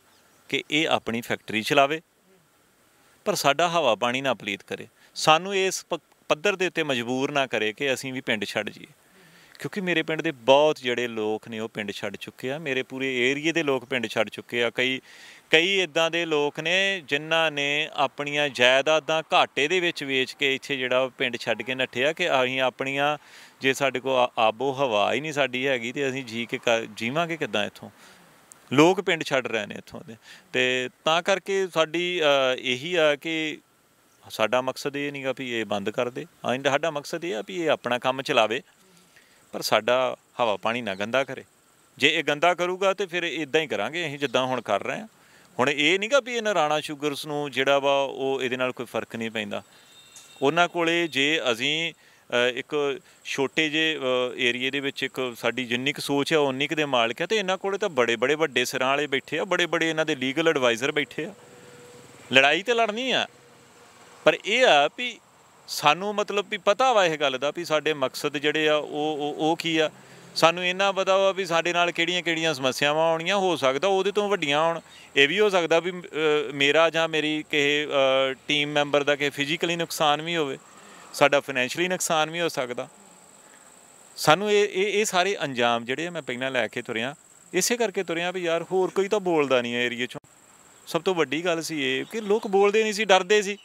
ਕਿ ਇਹ ਆਪਣੀ ਫੈਕਟਰੀ ਚਲਾਵੇ, ਪਰ ਸਾਡਾ ਹਵਾ ਪਾਣੀ ਨਾ ਪਲੀਤ ਕਰੇ। ਸਾਨੂੰ ਇਸ ਪੱਧਰ ਦੇ ਉੱਤੇ ਮਜਬੂਰ ਨਾ ਕਰੇ ਕਿ ਅਸੀਂ ਵੀ ਪਿੰਡ ਛੱਡ ਜਾਈਏ। ਕਿਉਂਕਿ ਮੇਰੇ ਪਿੰਡ ਦੇ ਬਹੁਤ ਜਿਹੜੇ ਲੋਕ ਨੇ ਉਹ ਪਿੰਡ ਛੱਡ ਚੁੱਕੇ ਆ। ਮੇਰੇ ਪੂਰੇ ਏਰੀਏ ਦੇ ਲੋਕ ਪਿੰਡ ਛੱਡ ਚੁੱਕੇ ਆ। ਕਈ ਕਈ ਇਦਾਂ ਦੇ ਲੋਕ ਨੇ ਜਿਨ੍ਹਾਂ ਨੇ ਆਪਣੀਆਂ ਜਾਇਦਾਦਾਂ ਘਾਟੇ ਦੇ ਵਿੱਚ ਵੇਚ ਕੇ ਇੱਥੇ ਜਿਹੜਾ ਪਿੰਡ ਛੱਡ ਕੇ ਨੱਠਿਆ ਕਿ ਅਸੀਂ ਆਪਣੀਆਂ, ਜੇ ਸਾਡੇ ਕੋਲ ਆਬੋ ਹਵਾ ਹੀ ਨਹੀਂ ਸਾਡੀ ਹੈਗੀ ਤੇ ਅਸੀਂ ਜੀ ਕੇ ਕ- ਜੀਵਾਂਗੇ ਕਿੱਦਾਂ ਇੱਥੋਂ? ਲੋਕ ਪਿੰਡ ਛੱਡ ਰਹੇ ਨੇ ਇੱਥੋਂ ਦੇ। ਤੇ ਤਾਂ ਕਰਕੇ ਸਾਡੀ ਇਹੀ ਆ ਕਿ ਸਾਡਾ ਮਕਸਦ ਇਹ ਨਹੀਂਗਾ ਵੀ ਇਹ ਬੰਦ ਕਰ ਦੇ। ਹਾਂ ਸਾਡਾ ਮਕਸਦ ਇਹ ਆ ਵੀ ਇਹ ਆਪਣਾ ਕੰਮ ਚਲਾਵੇ, ਪਰ ਸਾਡਾ ਹਵਾ ਪਾਣੀ ਨਾ ਗੰਦਾ ਕਰੇ। ਜੇ ਇਹ ਗੰਦਾ ਕਰੂਗਾ ਤੇ ਫਿਰ ਇਦਾਂ ਹੀ ਕਰਾਂਗੇ, ਅਸੀਂ ਜਿੱਦਾਂ ਹੁਣ ਕਰ ਰਹੇ ਹਾਂ। ਹੁਣ ਇਹ ਨਹੀਂਗਾ ਵੀ ਇਹਨਾਂ ਰਾਣਾ ਸ਼ੂਗਰਸ ਨੂੰ ਜਿਹੜਾ ਵਾ ਉਹ ਇਹਦੇ ਨਾਲ ਕੋਈ ਫ਼ਰਕ ਨਹੀਂ ਪੈਂਦਾ। ਉਹਨਾਂ ਕੋਲੇ ਜੇ ਅਸੀਂ ਇੱਕ ਛੋਟੇ ਜੇ ਏਰੀਏ ਦੇ ਵਿੱਚ ਇੱਕ ਸਾਡੀ ਜਿੰਨੀ ਕੁ ਸੋਚ ਹੈ ਉਨੀ ਕੁ ਦੇ ਮਾਲਕ ਹੈ ਤੇ ਇਹਨਾਂ ਕੋਲੇ ਤਾਂ ਬੜੇ ਬੜੇ ਵੱਡੇ ਸਿਰਾਂ ਵਾਲੇ ਬੈਠੇ ਆ, ਬੜੇ ਬੜੇ ਇਹਨਾਂ ਦੇ ਲੀਗਲ ਐਡਵਾਈਜ਼ਰ ਬੈਠੇ ਆ। ਲੜਾਈ ਤੇ ਲੜਨੀ ਆ। ਪਰ ਇਹ ਆ ਵੀ ਸਾਨੂੰ ਮਤਲਬ ਵੀ ਪਤਾ ਵਾ ਇਹ ਗੱਲ ਦਾ ਵੀ ਸਾਡੇ ਮਕਸਦ ਜਿਹੜੇ ਆ, ਉਹ, ਉਹ- ਉਹ ਕੀ ਆ? ਸਾਨੂੰ ਇੰਨਾ ਪਤਾ ਵਾ ਵੀ ਸਾਡੇ ਨਾਲ ਕਿਹੜੀਆਂ-ਕਿਹੜੀਆਂ ਸਮੱਸਿਆਵਾਂ ਆਉਣੀਆਂ, ਹੋ ਸਕਦਾ ਉਹਦੇ ਤੋਂ ਵੱਡੀਆਂ ਆਉਣ ਇਹ ਵੀ ਹੋ ਸਕਦਾ ਵੀ ਮੇਰਾ ਜਾਂ ਮੇਰੀ ਕਿਸੇ ਟੀਮ ਮੈਂਬਰ ਦਾ ਕਿਸੇ ਫਿਜ਼ੀਕਲੀ ਨੁਕਸਾਨ ਵੀ ਹੋਵੇ। ਸਾਡਾ ਫਾਈਨੈਂਸ਼ੀਅਲੀ ਨੁਕਸਾਨ ਵੀ ਹੋ ਸਕਦਾ। ਸਾਨੂੰ ਇਹ ਇਹ ਇਹ ਸਾਰੇ ਅੰਜਾਮ ਜਿਹੜੇ ਆ ਮੈਂ ਪਹਿਲਾਂ ਲੈ ਕੇ ਤੁਰਿਆ। ਇਸੇ ਕਰਕੇ ਤੁਰਿਆ ਵੀ ਯਾਰ ਹੋਰ ਕੋਈ ਤਾਂ ਬੋਲਦਾ ਨਹੀਂ ਹੈ ਏਰੀਏ 'ਚੋਂ। ਸਭ ਤੋਂ ਵੱਡੀ ਗੱਲ ਸੀ ਇਹ ਕਿ ਲੋਕ ਬੋਲਦੇ ਨਹੀਂ ਸੀ, ਡਰਦੇ ਸੀ।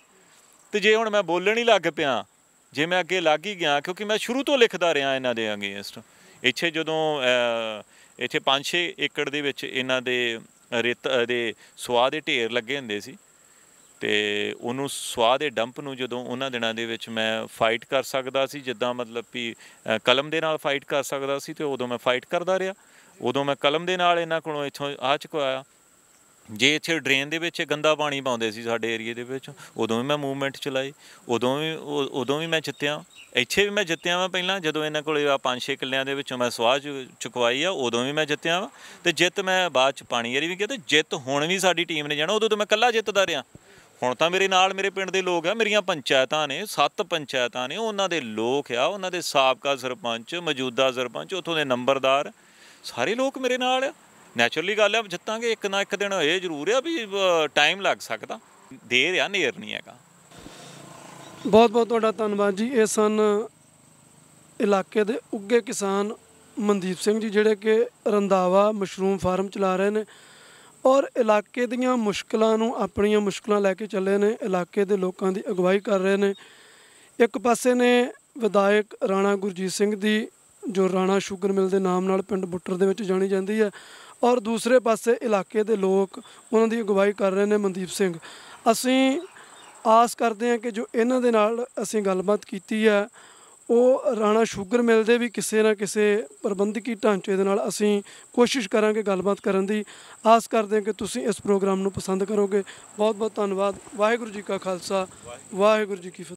ਤੇ ਜੇ ਹੁਣ ਮੈਂ ਬੋਲਣ ਹੀ ਲੱਗ ਪਿਆ ਜੇ ਮੈਂ ਅੱਗੇ ਲੱਗ ਹੀ ਗਿਆ, ਕਿਉਂਕਿ ਮੈਂ ਸ਼ੁਰੂ ਤੋਂ ਲਿਖਦਾ ਰਿਹਾ ਇਹਨਾਂ ਦੇ ਅਗੇਂਸਟ। ਇੱਥੇ ਜਦੋਂ ਇੱਥੇ 5-6 ਏਕੜ ਦੇ ਵਿੱਚ ਇਹਨਾਂ ਦੇ ਰੇਤ, ਦੇ ਸਵਾਹ ਦੇ ਢੇਰ ਲੱਗੇ ਹੁੰਦੇ ਸੀ, ਤੇ ਉਹਨੂੰ ਸਵਾਹ ਦੇ ਡੰਪ ਨੂੰ ਜਦੋਂ ਉਹਨਾਂ ਦਿਨਾਂ ਦੇ ਵਿੱਚ ਮੈਂ ਫਾਈਟ ਕਰ ਸਕਦਾ ਸੀ, ਜਿੱਦਾਂ ਮਤਲਬ ਕਿ ਕਲਮ ਦੇ ਨਾਲ ਫਾਈਟ ਕਰ ਸਕਦਾ ਸੀ, ਤੇ ਉਦੋਂ ਮੈਂ ਫਾਈਟ ਕਰਦਾ ਰਿਹਾ। ਉਦੋਂ ਮੈਂ ਕਲਮ ਦੇ ਨਾਲ ਇਹਨਾਂ ਕੋਲੋਂ ਇੱਥੋਂ ਆ ਚੁਕਵਾਇਆ ਜੇ ਇੱਥੇ ਡਰੇਨ ਦੇ ਵਿੱਚ ਗੰਦਾ ਪਾਣੀ ਪਾਉਂਦੇ ਸੀ ਸਾਡੇ ਏਰੀਏ ਦੇ ਵਿੱਚ, ਉਦੋਂ ਵੀ ਮੈਂ ਮੂਵਮੈਂਟ ਚਲਾਈ, ਉਦੋਂ ਵੀ ਉਦੋਂ ਵੀ ਮੈਂ ਜਿੱਤਿਆ। ਇੱਥੇ ਵੀ ਮੈਂ ਜਿੱਤਿਆ ਵਾਂ ਪਹਿਲਾਂ, ਜਦੋਂ ਇਹਨਾਂ ਕੋਲੇ ਆ 5-6 ਕਿੱਲਿਆਂ ਦੇ ਵਿੱਚੋਂ ਮੈਂ ਸਵਾਹ ਚੁਕਵਾਈ ਆ, ਉਦੋਂ ਵੀ ਮੈਂ ਜਿੱਤਿਆ ਵਾਂ। ਤੇ ਜਿੱਤ ਮੈਂ ਬਾਅਦ ਚ ਪਾਣੀ ਏਰੀ ਵੀ ਕਿਹਾ, ਤੇ ਜਿੱਤ ਹੁਣ ਵੀ ਸਾਡੀ ਟੀਮ ਨੇ ਜਾਣਾ, ਉਦੋਂ ਤੋਂ ਮੈਂ ਇਕੱਲਾ ਜਿੱਤਦਾ ਰਿਹਾ। ਹੁਣ ਤਾਂ ਮੇਰੇ ਨਾਲ ਮੇਰੇ ਪਿੰਡ ਦੇ ਲੋਕ ਆ, ਮੇਰੀਆਂ ਪੰਚਾਇਤਾਂ ਨੇ, ਸੱਤ ਪੰਚਾਇਤਾਂ ਨੇ, ਉਹਨਾਂ ਦੇ ਲੋਕ ਆ, ਉਹਨਾਂ ਦੇ ਸਾਬਕਾ ਸਰਪੰਚ, ਮੌਜੂਦਾ ਸਰਪੰਚ, ਉੱਥੋਂ ਦੇ ਨੰਬਰਦਾਰ, ਸਾਰੇ ਲੋਕ ਮੇਰੇ ਨਾਲ ਆ। ਨੈਚੁਰਲੀ ਗੱਲ ਆ, ਜਿੱਤਾਂਗੇ ਇੱਕ ਨਾ ਇੱਕ ਦਿਨ ਇਹ ਜ਼ਰੂਰ ਆ ਵੀ ਟਾਈਮ ਲੱਗ ਸਕਦਾ। ਦੇਰ ਆ ਨੇਰ ਨਹੀਂ ਹੈਗਾ। ਬਹੁਤ ਬਹੁਤ ਤੁਹਾਡਾ ਧੰਨਵਾਦ ਜੀ। ਇਹ ਸਨ ਇਲਾਕੇ ਦੇ ਉੱਗੇ ਕਿਸਾਨ ਮਨਦੀਪ ਸਿੰਘ ਜੀ, ਜਿਹੜੇ ਕਿ ਰੰਦਾਵਾ ਮਸ਼ਰੂਮ ਫਾਰਮ ਚਲਾ ਰਹੇ ਨੇ ਔਰ ਇਲਾਕੇ ਦੀਆਂ ਮੁਸ਼ਕਲਾਂ ਨੂੰ, ਆਪਣੀਆਂ ਮੁਸ਼ਕਲਾਂ ਲੈ ਕੇ ਚੱਲੇ ਨੇ। ਇਲਾਕੇ ਦੇ ਲੋਕਾਂ ਦੀ ਅਗਵਾਈ ਕਰ ਰਹੇ ਨੇ। ਇੱਕ ਪਾਸੇ ਨੇ ਵਿਧਾਇਕ ਰਾਣਾ ਗੁਰਜੀਤ ਸਿੰਘ ਦੀ, ਜੋ ਰਾਣਾ ਸ਼ੂਗਰ ਮਿਲ ਦੇ ਨਾਮ ਨਾਲ ਪਿੰਡ ਬੁੱਟਰ ਦੇ ਵਿੱਚ ਜਾਣੀ ਜਾਂਦੀ ਹੈ ਔਰ ਦੂਸਰੇ ਪਾਸੇ ਇਲਾਕੇ ਦੇ ਲੋਕ ਉਹਨਾਂ ਦੀ ਅਗਵਾਈ ਕਰ ਰਹੇ ਨੇ ਮਨਦੀਪ ਸਿੰਘ। ਅਸੀਂ ਆਸ ਕਰਦੇ ਹਾਂ ਕਿ ਜੋ ਇਹਨਾਂ ਦੇ ਨਾਲ ਅਸੀਂ ਗੱਲਬਾਤ ਕੀਤੀ ਹੈ, ਉਹ ਰਾਣਾ ਸ਼ੂਗਰ ਮਿਲ ਦੇ ਵੀ ਕਿਸੇ ਨਾ ਕਿਸੇ ਪ੍ਰਬੰਧਕੀ ਢਾਂਚੇ ਦੇ ਨਾਲ ਅਸੀਂ ਕੋਸ਼ਿਸ਼ ਕਰਾਂਗੇ ਗੱਲਬਾਤ ਕਰਨ ਦੀ। ਆਸ ਕਰਦੇ ਹਾਂ ਕਿ ਤੁਸੀਂ ਇਸ ਪ੍ਰੋਗਰਾਮ ਨੂੰ ਪਸੰਦ ਕਰੋਗੇ। ਬਹੁਤ ਬਹੁਤ ਧੰਨਵਾਦ। ਵਾਹਿਗੁਰੂ ਜੀ ਕਾ ਖਾਲਸਾ। ਵਾਹਿਗੁਰੂ ਜੀ ਕੀ ਫਤਿਹ।